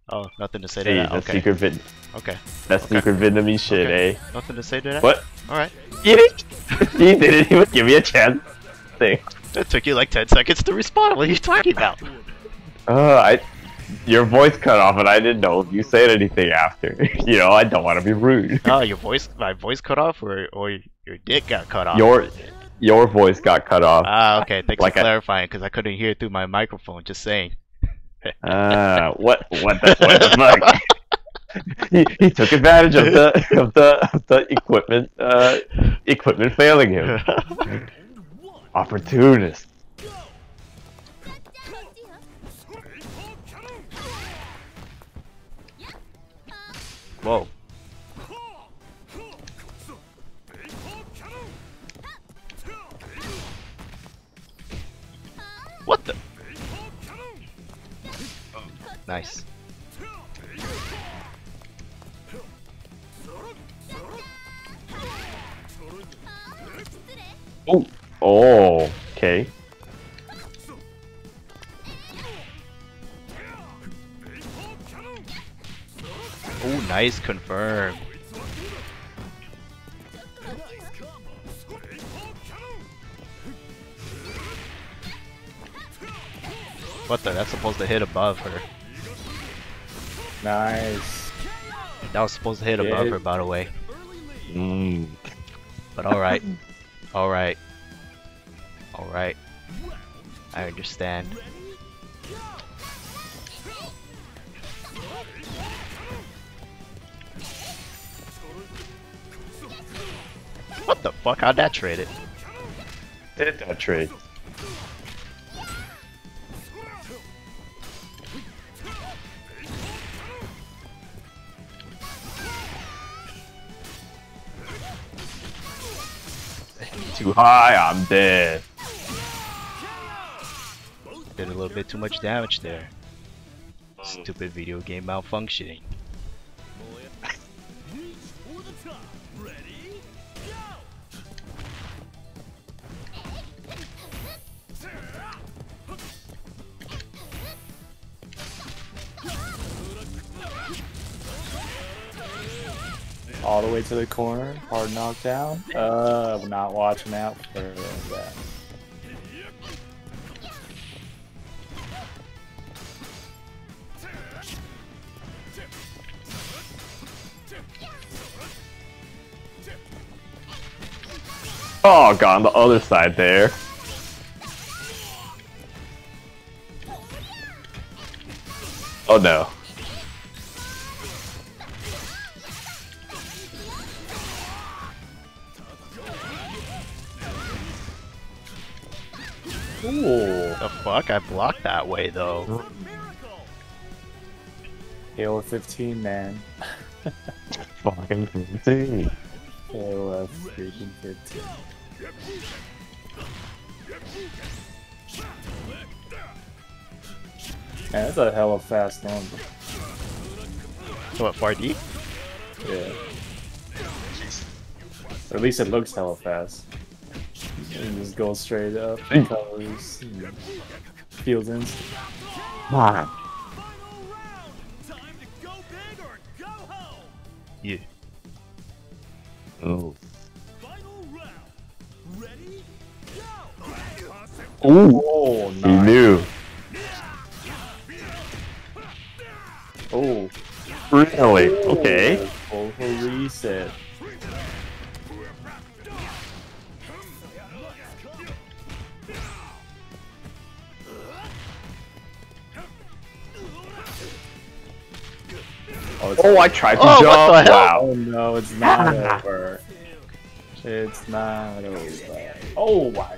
Oh, nothing to say Gee, to that. Okay. secret Okay. That's okay. secret Vietnamese shit, okay. eh? Nothing to say to that. What? All right. You didn't. he didn't even give me a chance. Thing. It took you like 10 seconds to respond. What are you talking about? Uh, I, your voice cut off, and I didn't know if you said anything after. you know, I don't want to be rude. Oh, your voice, my voice cut off, or or your dick got cut off. Your, your voice got cut off. Ah, okay. Thanks Like for clarifying, because I couldn't hear through my microphone. Just saying. Ah, what, what the, what the fuck? he, he took advantage of the of the of the equipment uh equipment failing him. Opportunist. Whoa. What the? Oh, nice. Oh! Oh, okay. Oh, nice confirm. What the? That's supposed to hit above her. Nice. That was supposed to hit above Yeah. her, by the way. Mm. But alright. alright. Alright. I understand. What the fuck? How'd that trade it? Did that trade. Too high, I'm dead. Did a little bit too much damage there. Stupid video game malfunctioning. All the way to the corner. Hard knockdown. Uh, not watching out for that. Oh, god, on the other side there. Oh no. Ooh. The fuck? I blocked that way though. Miracle! Halo 15, man. Fucking insane. Halo 15. Man, that's a hella fast number. So what, 4D? Yeah. Or at least it looks hella fast. And just goes straight up, covers, and feels instant. Wow. Final round! Ooh. Oh, nice. He knew. Oh. Really? Oh, okay. Oh, reset. Oh, oh I tried to oh, jump. What the hell? Wow. Oh no, it's not over. It's not over. Oh my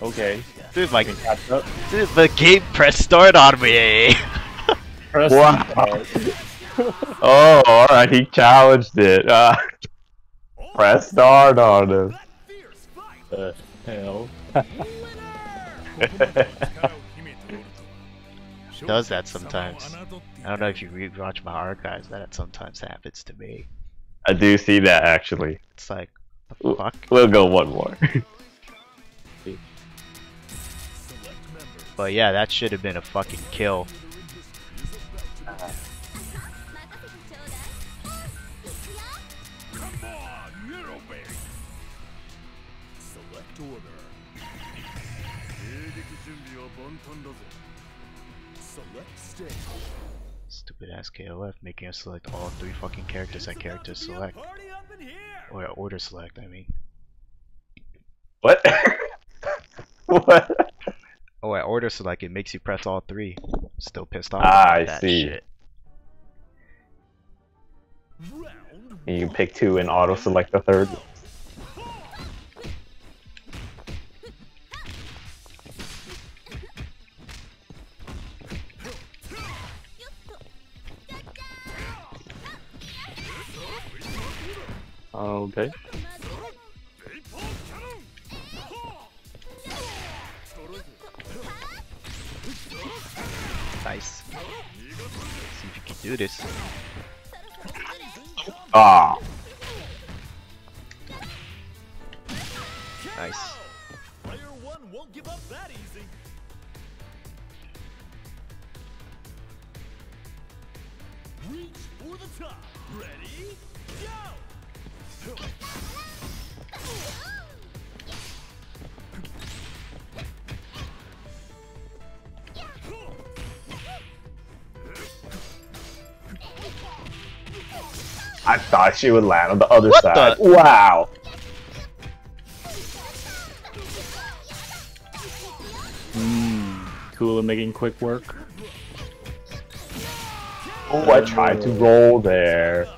Okay, Dude, my can catch up. dude, the game press start on me. Press Wow. start. Oh, alright, he challenged it. Uh, press start on him. The hell. Does that sometimes. I don't know if you rewatch my archives, that sometimes happens to me. I do see that actually. It's like, the fuck? We'll go one more. But yeah, that should have been a fucking kill. Stupid ass KOF making us select all three fucking characters at character select. Or order select, I mean. What? what? At order select, it makes you press all three. Still pissed off Ah, I that see. shit. Round You can pick two and auto select the third. I thought she would land on the other What side. the- Wow. Hmm, cool at making quick work. Oh, I tried to roll there.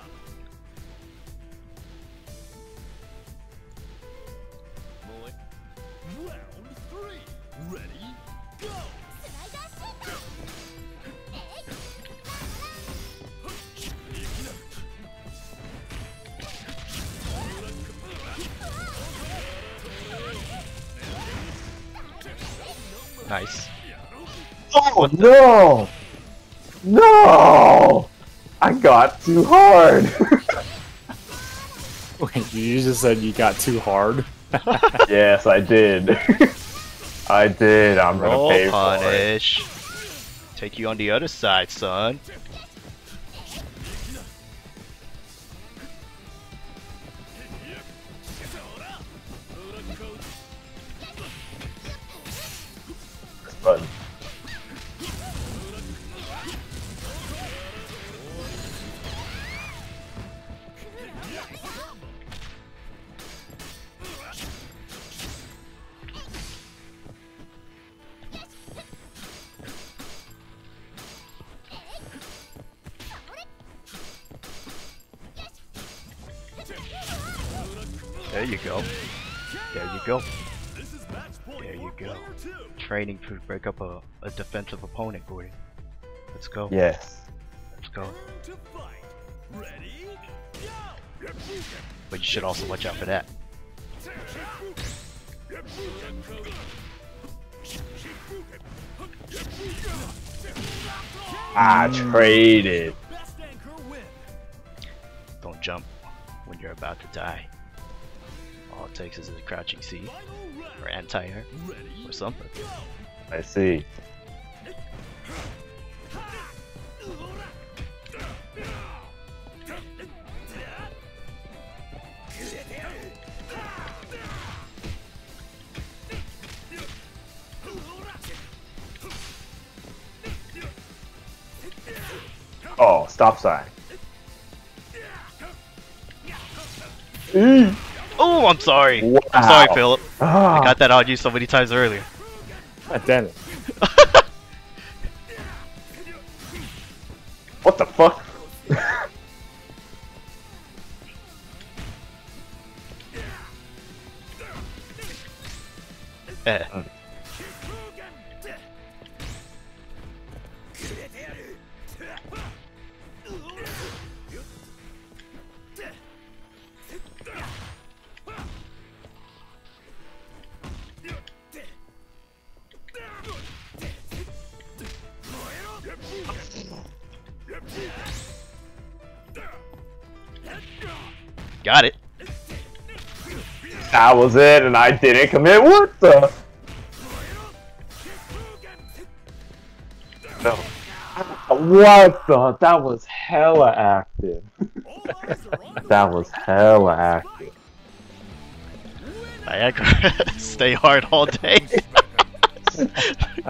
No! No! I got too hard. Wait, you just said you got too hard. yes, I did. I did. I'm gonna Roll pay for it. punish. Take you on the other side, son. Training to break up a, a defensive opponent, Gordon. Let's go. yes. Let's go. To fight. Ready? Go! But you should also watch out for that. I traded. Best anchor win. Don't jump when you're about to die. All it takes is a crouching C or anti-air or something. I see. Oh, stop sign. Eee. Oh, I'm sorry. Wow. I'm sorry, Philip. Ah. I got that on you so many times earlier. God damn it. Was it, and I didn't commit. What the? No. What the? That was hella active. that was hella active. Viagra, stay hard all day.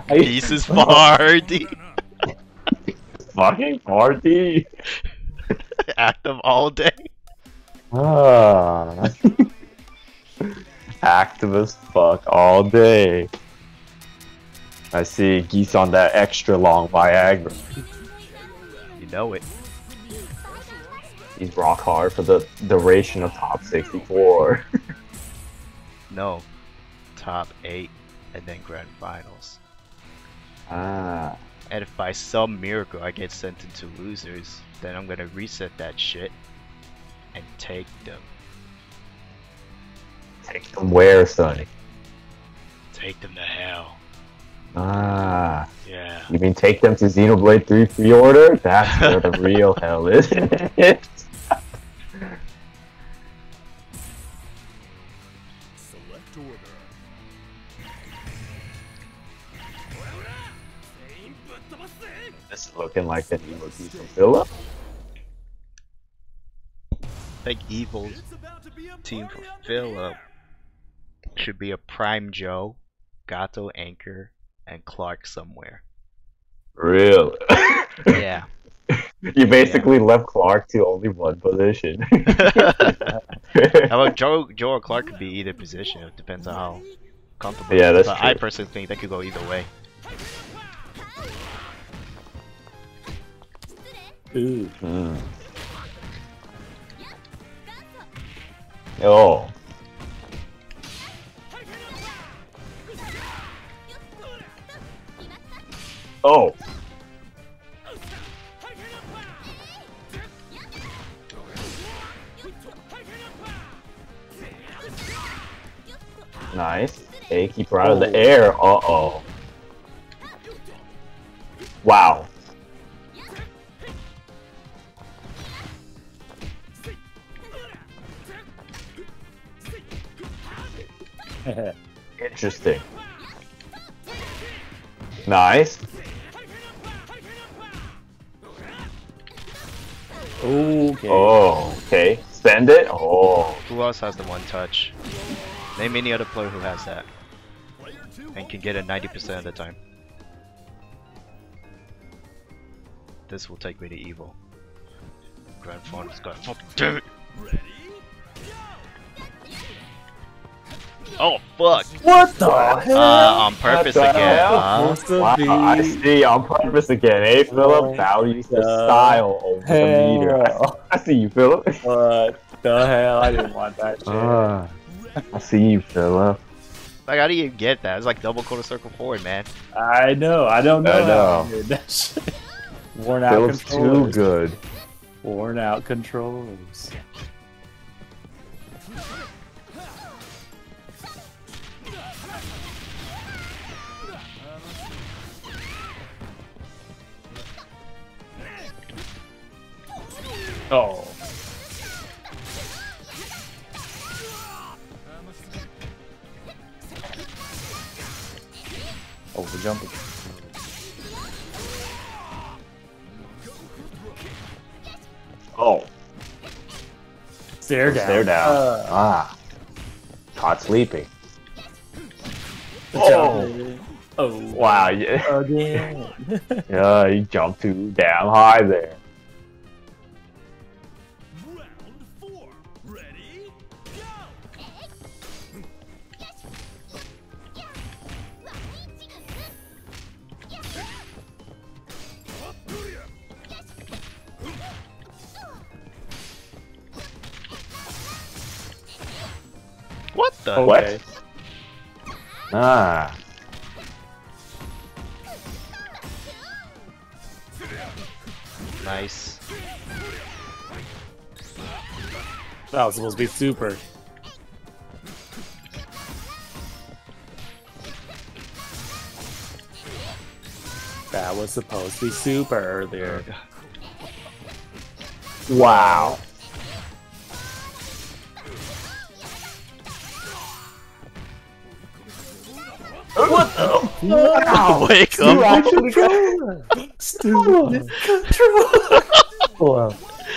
I- Pieces party. Fucking party. All day. I see Geese on that extra long Viagra. You know it. He's rock hard for the duration of top 64. No. Top eight and then grand finals. ah. And if by some miracle I get sent into losers, then I'm gonna reset that shit and take them. Take them where, Sonny? Take them to hell. Ah. Yeah. You mean take them to Xenoblade 3 pre-order? That's where the real hell is. Select order. this is looking like an emo piece from Philip. I think Evil's It's about to be a team for Philip should be a Prime Joe, Gato Anchor, and Clark somewhere. Really? Yeah. you basically left Clark to only one position. How about Joe, Joe or Clark could be either position. It depends on how comfortable. Yeah, that's but I personally think that could go either way. Ooh. Hmm. Oh. Oh. Nice. Hey, keep her out of the air. Uh oh. Wow. Interesting. Nice. Send it. Oh. Who else has the one touch? Name any other player who has that and can get it 90% of the time. This will take me to EVO. Grand Finals got fucking oh, damn ready? Oh fuck! What the hell? Uh, on purpose again. Huh? Wow, I see on purpose again, eh, Philip? Values the the style over the meter. I, hell. I see you, Philip. What the hell? I didn't want that shit. Ah, I see you, Philip. Like, how do you get that? It's like double quarter circle forward, man. I know. I don't know. I know. I did that shit. Worn out Philip's too good. Worn out controllers. Oh. Oh, we're jumping. Oh, Stare down. stare down. Uh, ah, caught sleeping. Oh. Oh. Wow, yeah, Again. yeah, you jumped too damn high there. The? What? Ah. Nice. That was supposed to be super. That was supposed to be super earlier. Wow. What the? Wow. Wake You up! actually got Stupid. Wow.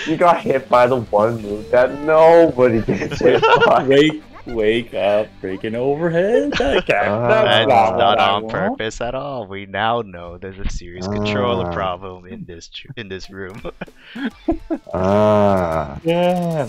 You got hit by the one move that nobody gets hit by. Wake, wake up, freaking overhead. That can't- Ah. that's That's not not on purpose at all. We now know there's a serious controller Ah. problem in this in this room. Ah. Yeah.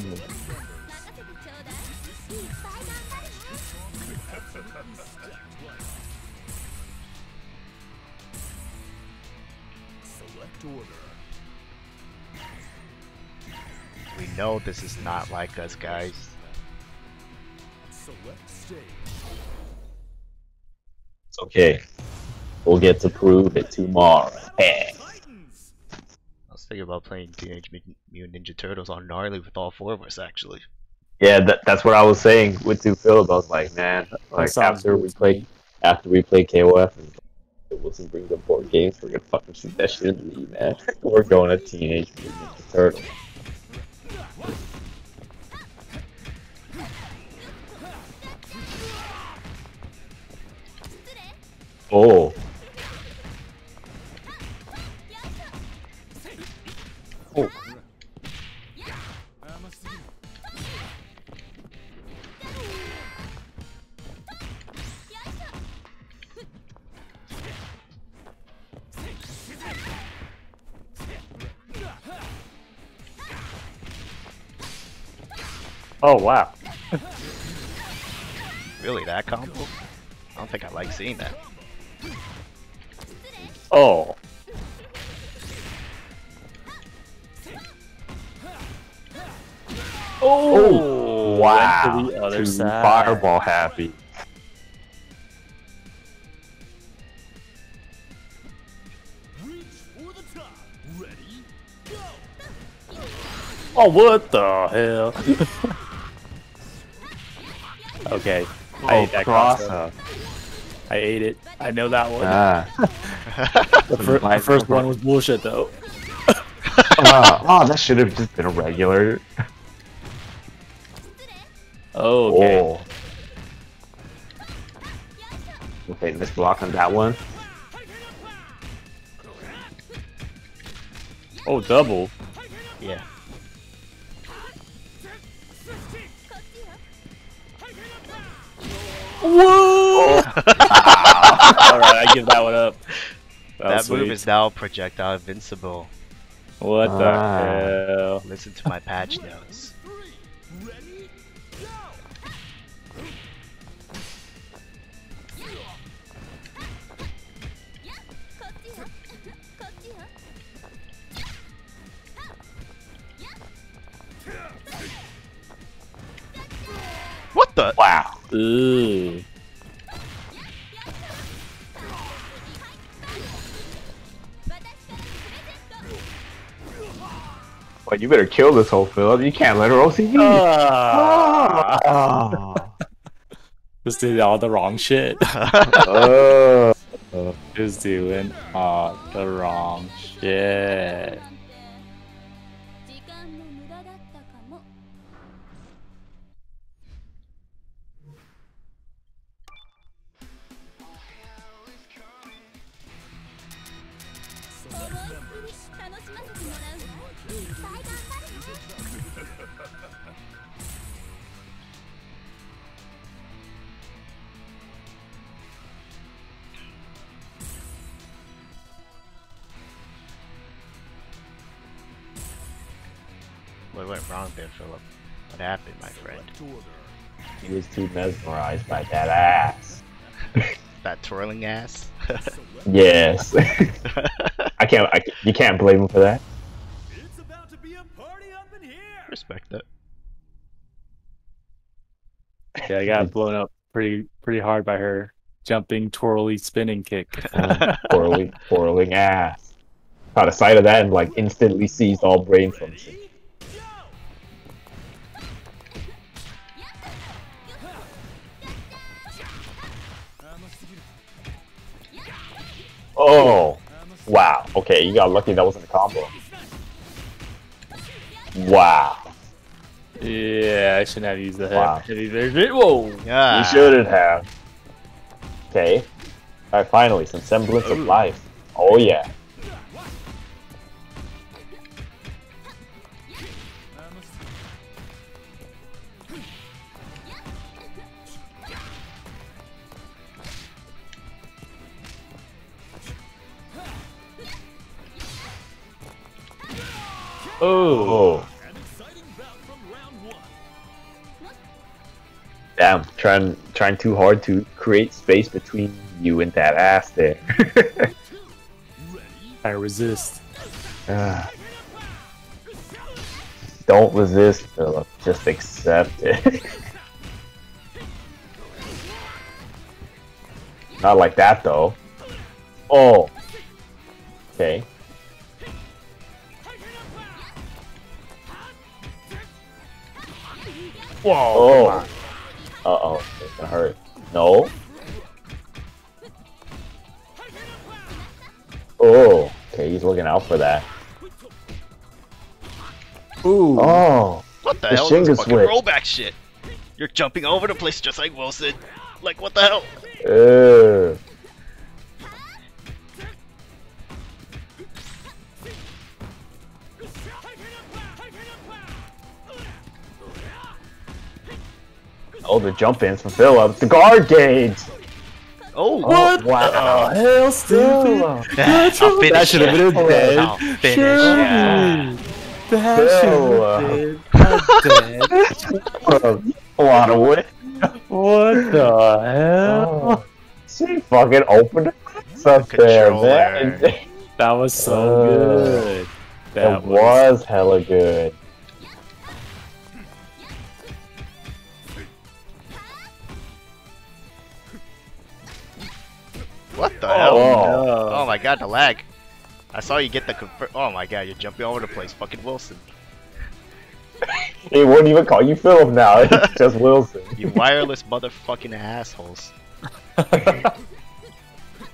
Know this is not like us, guys. It's okay. We'll get to prove it tomorrow. Hey. Titans. I was thinking about playing Teenage Mutant Ninja Turtles on gnarly with all four of us, actually. Yeah, that, that's what I was saying with two Philip. I was like, man, like after we play me. after we play KOF and it wasn't bring the board games, we're gonna fucking shoot that shit in the league, man. we're going to Teenage Mutant Ninja Turtles. Oh, Oh wow. Really, that combo? I don't think I like seeing that. Oh. oh, oh wow! To the other Too side. Fireball happy. Reach for the top. Ready? Go. Oh, what the hell? okay. I Oh, ate that cross cross. I ate it. I know that one. Ah. the, fir- the first one was bullshit though. Ah, oh, that should have just been a regular. Oh, okay. Oh. Okay, let's block on that one. Oh, double. Yeah. Whoa! Alright, I give that one up. That, that move is now projectile invincible. What the Ah. hell? Listen to my patch notes. Three. Ready? Go. What the? Wow. Ooh. Well, you better kill this whole Philip. You can't let her OCV. Ah. Ah. Just did all the wrong shit. Oh. Just doing all the wrong shit. Was too mesmerized by that ass. That twirling ass? Yes. I can't. I, you can't blame him for that. It's about to be a party up in here. Respect that. Yeah, I got blown up pretty pretty hard by her jumping, twirly, spinning kick. Twirling, whirling ass. Caught a sight of that and like instantly seized all brain function. Oh, wow. Okay, you got lucky that wasn't a combo. Wow, yeah, I shouldn't have used the Wow. heavy version. Whoa! Yeah. you shouldn't have. Okay. Alright, finally, some semblance of life. Oh yeah. Oh, damn! Trying, trying too hard to create space between you and that ass there. I resist. Ah. Don't resist, Philip. Just accept it. Not like that, though. Oh. Okay. Whoa! Oh. Uh oh. It's gonna hurt. No. Oh. Okay, he's looking out for that. Ooh! Oh. What the, The hell is this Shinga fucking switch. rollback shit? You're jumping over the place just like Wilson. Like what the hell? Ugh. Oh, the jump ins from Philip. The guard gauge. Oh, What? wow. hell, stupid! I'll finish That should have been a dead. I'll finish ya. That should have been a dead. A lot of wood. What the hell? Oh. She fucking opened it up there, man. That was so Uh, good. That That was hella good. What the hell? Oh. no. Oh my god, the lag. I saw you get the confer- Oh my god, you're jumping all over the place. Fucking Wilson. It wouldn't even call you Philip now. It's just Wilson. You wireless motherfucking assholes.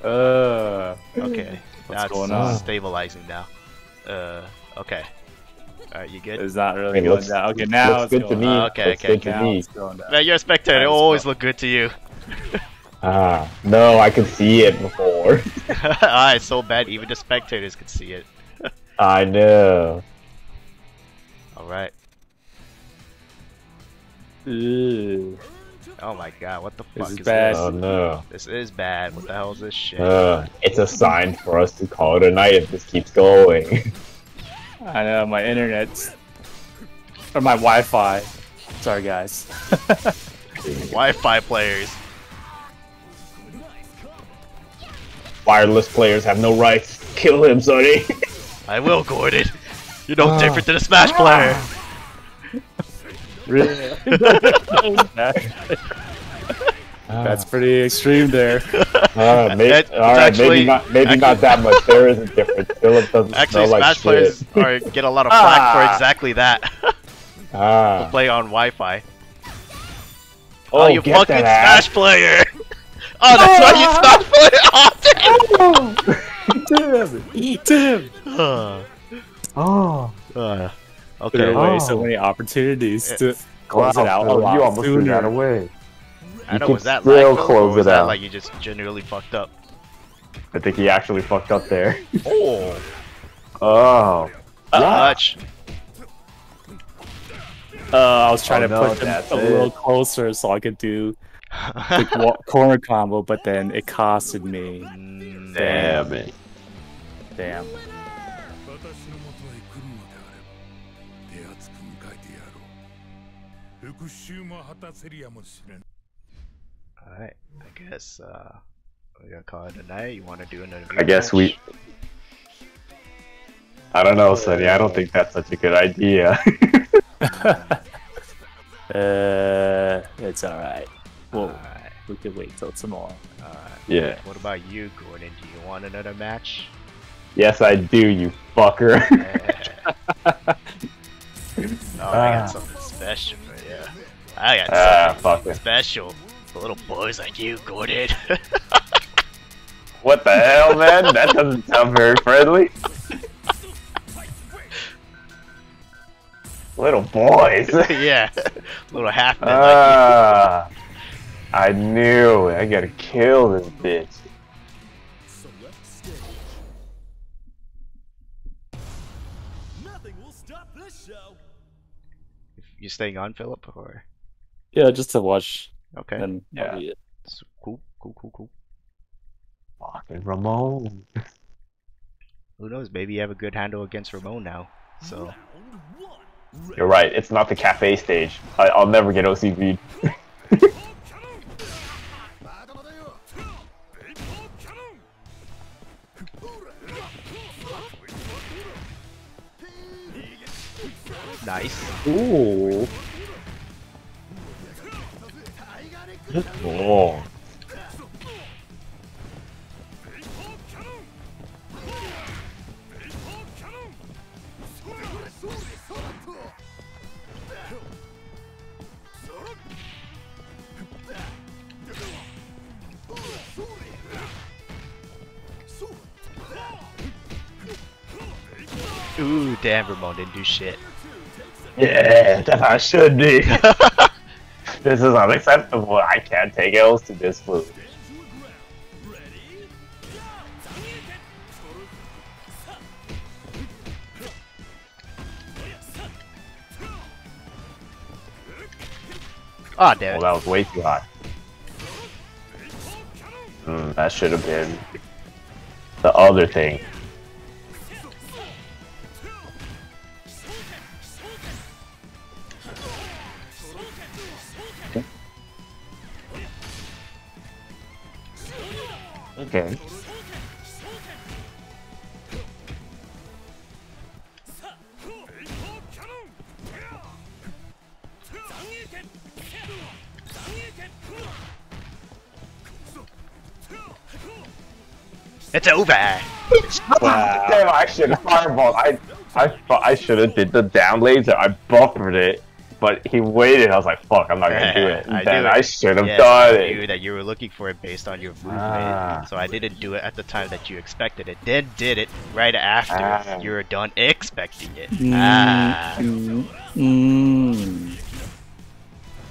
Uh, Okay. What's That's going on? stabilizing now. Uh, okay. Alright, you good? it's not really I going looks- down. Okay, now looks it's good to me. down. Okay, Looks okay. good to Now me. it's going down. Man, you're a spectator. That It is always fun. look good to you. Ah, no, I could see it before. ah, it's so bad, even the spectators could see it. I know. Alright. Ew. Oh my god, what the This fuck is is bad. this? Oh no. This is bad. What the hell is this shit? Uh, it's a sign for us to call it a night if this keeps going. I know my internet's or my Wi-Fi. Sorry, guys. Wi-Fi players. Wireless players have no rights. Kill him, Sonny. I will, Gordon. You're no Ah. different than a Smash player. Really? That's pretty extreme there. Uh, may- It- all right, actually- maybe not. Maybe actually- not that much. There is a difference. Philip doesn't Actually, smell like Smash players shit. are, get a lot of flack for Ah. exactly that. Ah. Play on Wi-Fi. Oh, Oh, you fucking. Smash player! Oh, that's why you Smash player! Oh, Damn! Damn! damn! Oh. Uh, Threw okay, away Oh. so many opportunities Yeah. to close it out a you almost threw that away. I You know, can was that still lag close was it that out. like you just generally fucked up? I think he actually fucked up there. Oh, Oh. much. Uh, I was trying Oh, to no, push him a it. little closer so I could do like what corner combo, but then it costed me. Damn, it. Damn. Alright, I guess uh we gonna call it a night. You wanna do another I guess match? we I don't know, Sonny, I don't uh, think that's such a good idea. uh, it's alright. Well, Alright, we could wait till tomorrow. alright. Yeah. What about you, Gordon? Do you want another match? Yes, I do, you fucker. Yeah. oh, I Ah. got something special for you. I got Ah, something fuck it. special for little boys like you, Gordon. What the hell, man? That doesn't sound very friendly. Little boys. yeah, little half men like Ah, I knew it. I gotta kill this bitch. Select stage. Nothing will stop this show. you. You staying on, Philip, or Yeah, just to watch okay? and Yeah. read it. Cool, cool, cool, cool. Fucking Ramon. Who knows? Maybe you have a good handle against Ramon now. So You're right. It's not the cafe stage. I, I'll never get OCV'd. nice. Ooh. Oh. Ooh, damn, Ramon didn't do shit. Yeah, that's how it should be. this is unacceptable. I can't take L's to this food. Ah, damn Well, that was way too high. Mm, that should have been the other thing. Okay. It's over. Wow. Damn, I should have fireball. I, I, I should have did the down laser. I buffered it, but he waited. I was like, "Fuck, I'm not gonna do it." I then knew. I should have Yes, done I it. knew that you were looking for it based on your movement, Ah. so I didn't do it at the time that you expected it. Then did it right after Ah. you were done expecting it. Mm, Ah, mm, mm.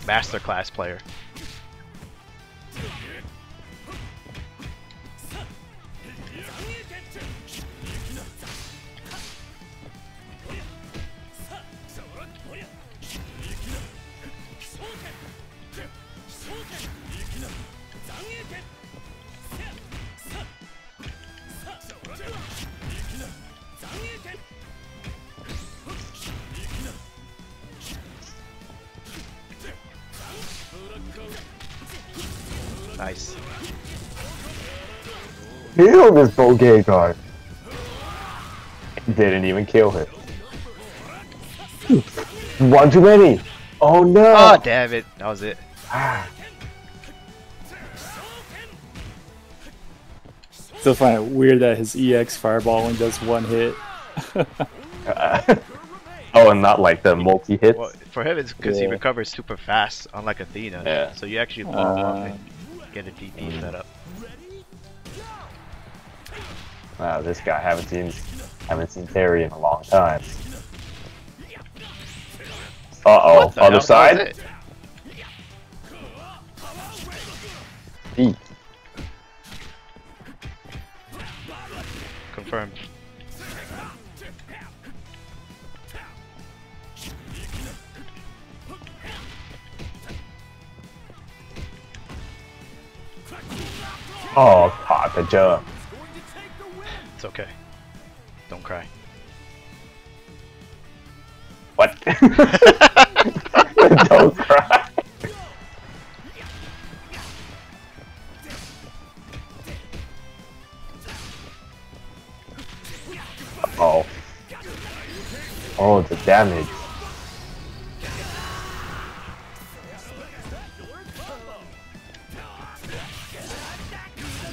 masterclass player. Kill this Bogard. Didn't even kill him. One too many. Oh no. Oh damn it! That was it. Still find it weird that his EX fireball only does one hit. oh, and not like the multi hits. Well, for him, it's because he recovers super fast, unlike Athena. Yeah. So you actually pop off Uh, and get a DP set up. Wow, this guy haven't seen haven't seen Terry in a long time. Uh oh, What the hell? other side. Eat. Confirmed. Oh, caught the jump. It's okay. Don't cry. What? Don't cry. Oh. Oh, the damage.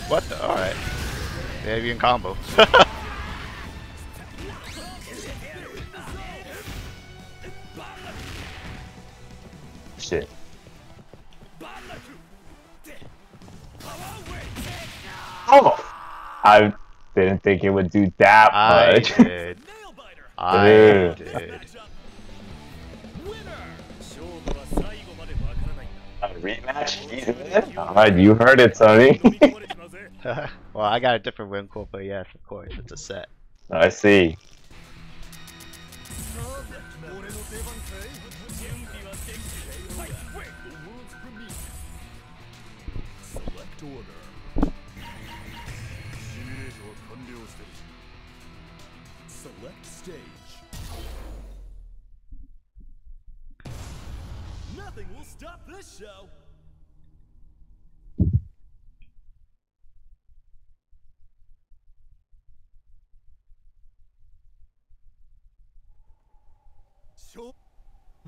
What the? Alright. Yeah, you combo. Shit. Oh! I didn't think it would do that I much. Did. I did. did. A rematch? God, you heard it, oh, Sonny. Well, I got a different wind core, but yes, of course, it's a set. I see. Nothing will stop this show!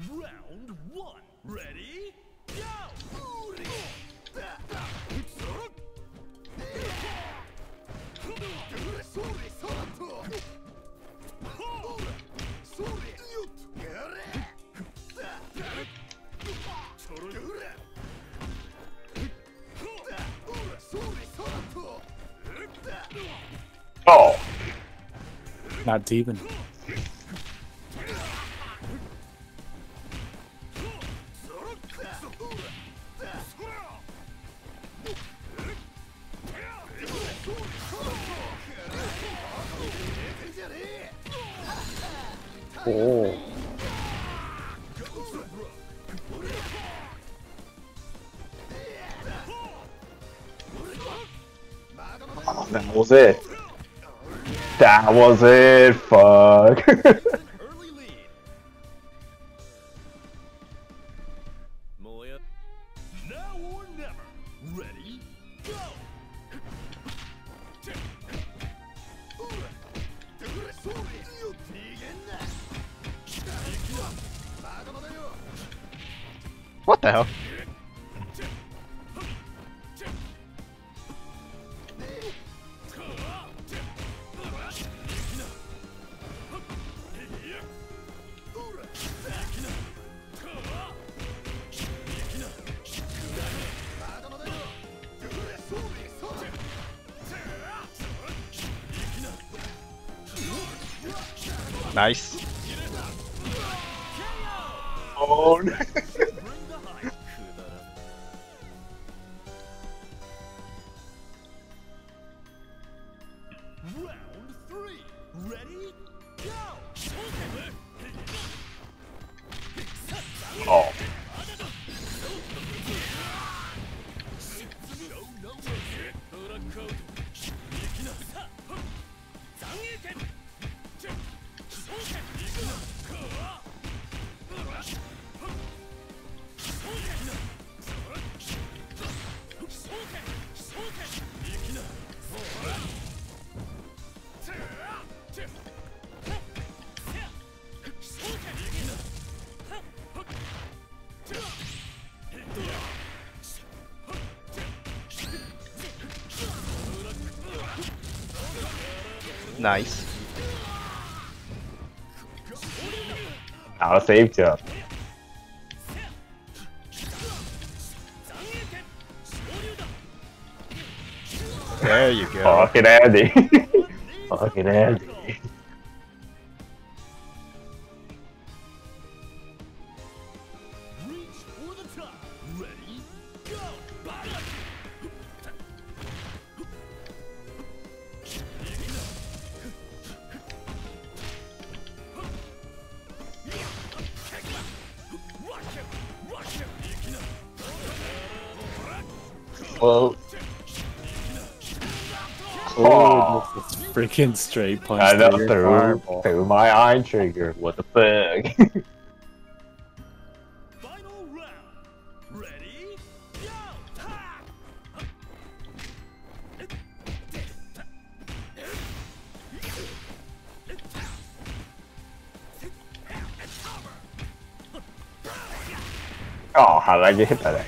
Round one. Ready? Go! Oh! Not even. Was it. That was it. Fuck. Nice. Now a safe jump. There you go. Fucking Andy. Fucking Andy. This is freaking straight punch. I know, through your through, through my eye trigger. What the fuck? Final round. Ready? Go! Ha! oh, how did I get hit by that?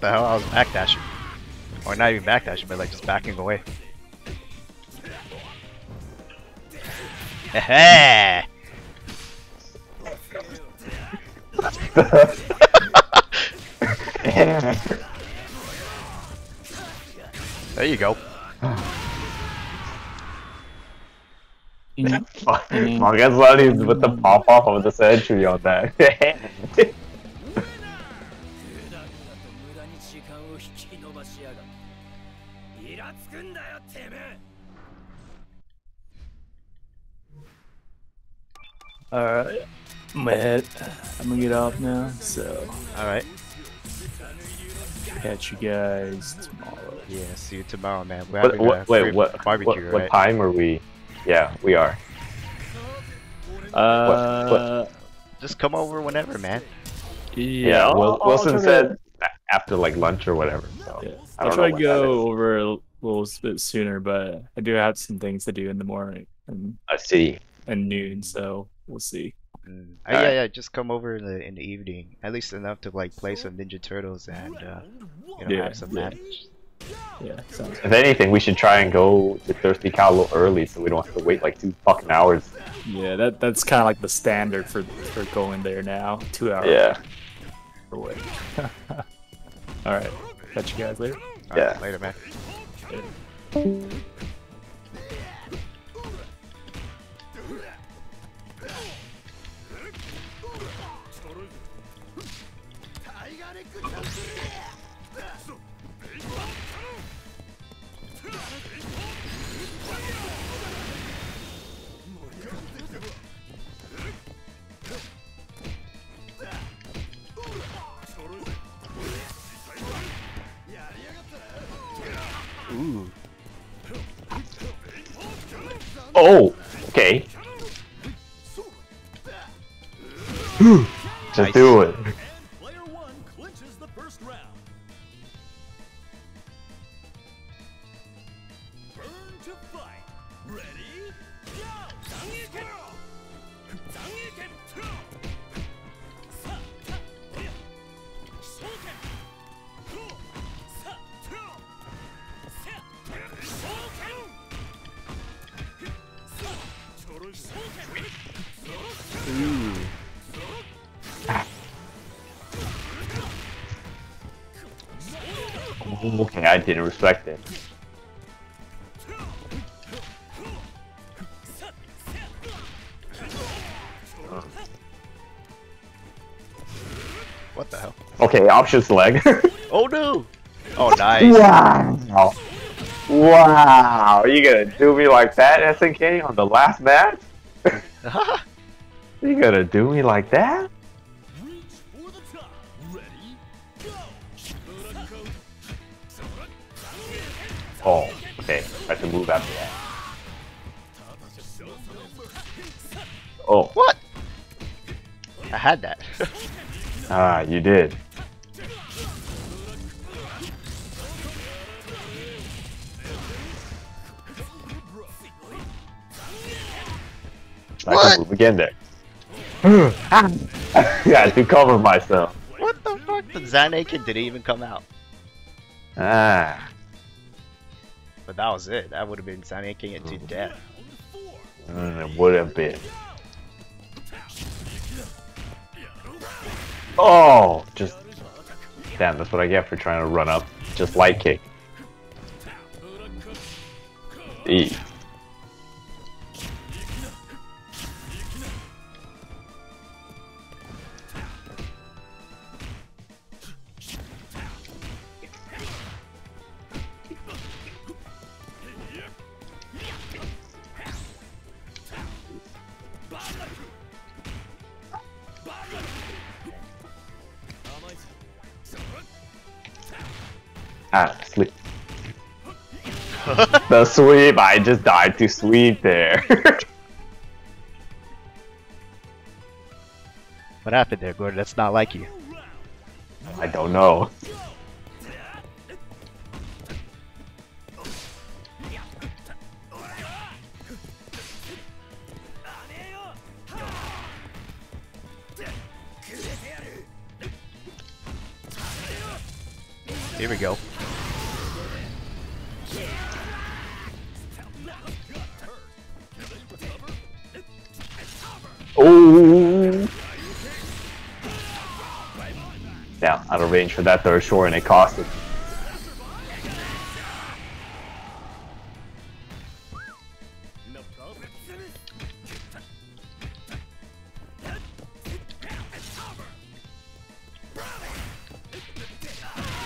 What the hell? I was backdashing. Or not even backdashing, but like just backing away. Heh eh. There you go. Mm-hmm. Mangasari with the pop off of the century on that. Alright. I'm gonna head. I'm gonna get off now, so Alright. catch you guys tomorrow. Yeah, see you tomorrow, man. We're what, what, wait, what, barbecue, what, right? what time are we? Yeah, we are. Uh, Just come over whenever, man. yeah. Yeah, I'll- Wil- I'll Wilson try to- said a- after like lunch or whatever. So Yeah. I I'll try to go over a little bit sooner, but I do have some things to do in the morning and, I see. and noon, so we'll see. Mm. Uh, Alright. yeah, yeah. Just come over in the in the evening, at least enough to like play some Ninja Turtles and uh, you know Yeah, have some yeah. match. Yeah, sounds If anything, we should try and go to Thirsty Cow a little early so we don't have to wait like two fucking hours. Yeah, that that's kind of like the standard for for going there now. Two hours Yeah. away. All right, catch you guys later. Alright, Yeah. later, man. ooh. Oh, okay. Just Nice. do it. Okay, I didn't respect it. What the hell? Okay, option select. Oh no! Oh nice. wow. Wow. You gonna do me like that, SNK, on the last match? You gonna do me like that? Oh, okay. I can move after that. Oh, what? I had that. ah, you did. I What? can move again there. yeah, to cover myself. what the fuck? The Zan'ei Ken didn't even come out. Ah, But that was it. That would have been Zan'ei Ken into death. mm, it would have been. Oh, just damn. That's what I get for trying to run up. Just light kick. E. Ah, sleep. the sweep. I just died to sweep there. What happened there, Gordon? That's not like you. I don't know. Here we go. Oh! Now, out of range for that third shore, and it cost it.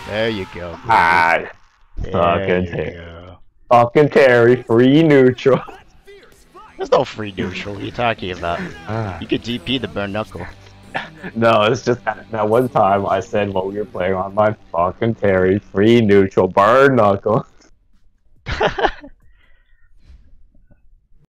There you go. Ah, There fucking Terry. go. fucking Terry, free neutral. There's no free neutral. What are you talking about? Ah. You could DP the burn knuckle. No, it's just that, that one time I said while we were playing on my fucking Terry, free neutral, burn knuckle.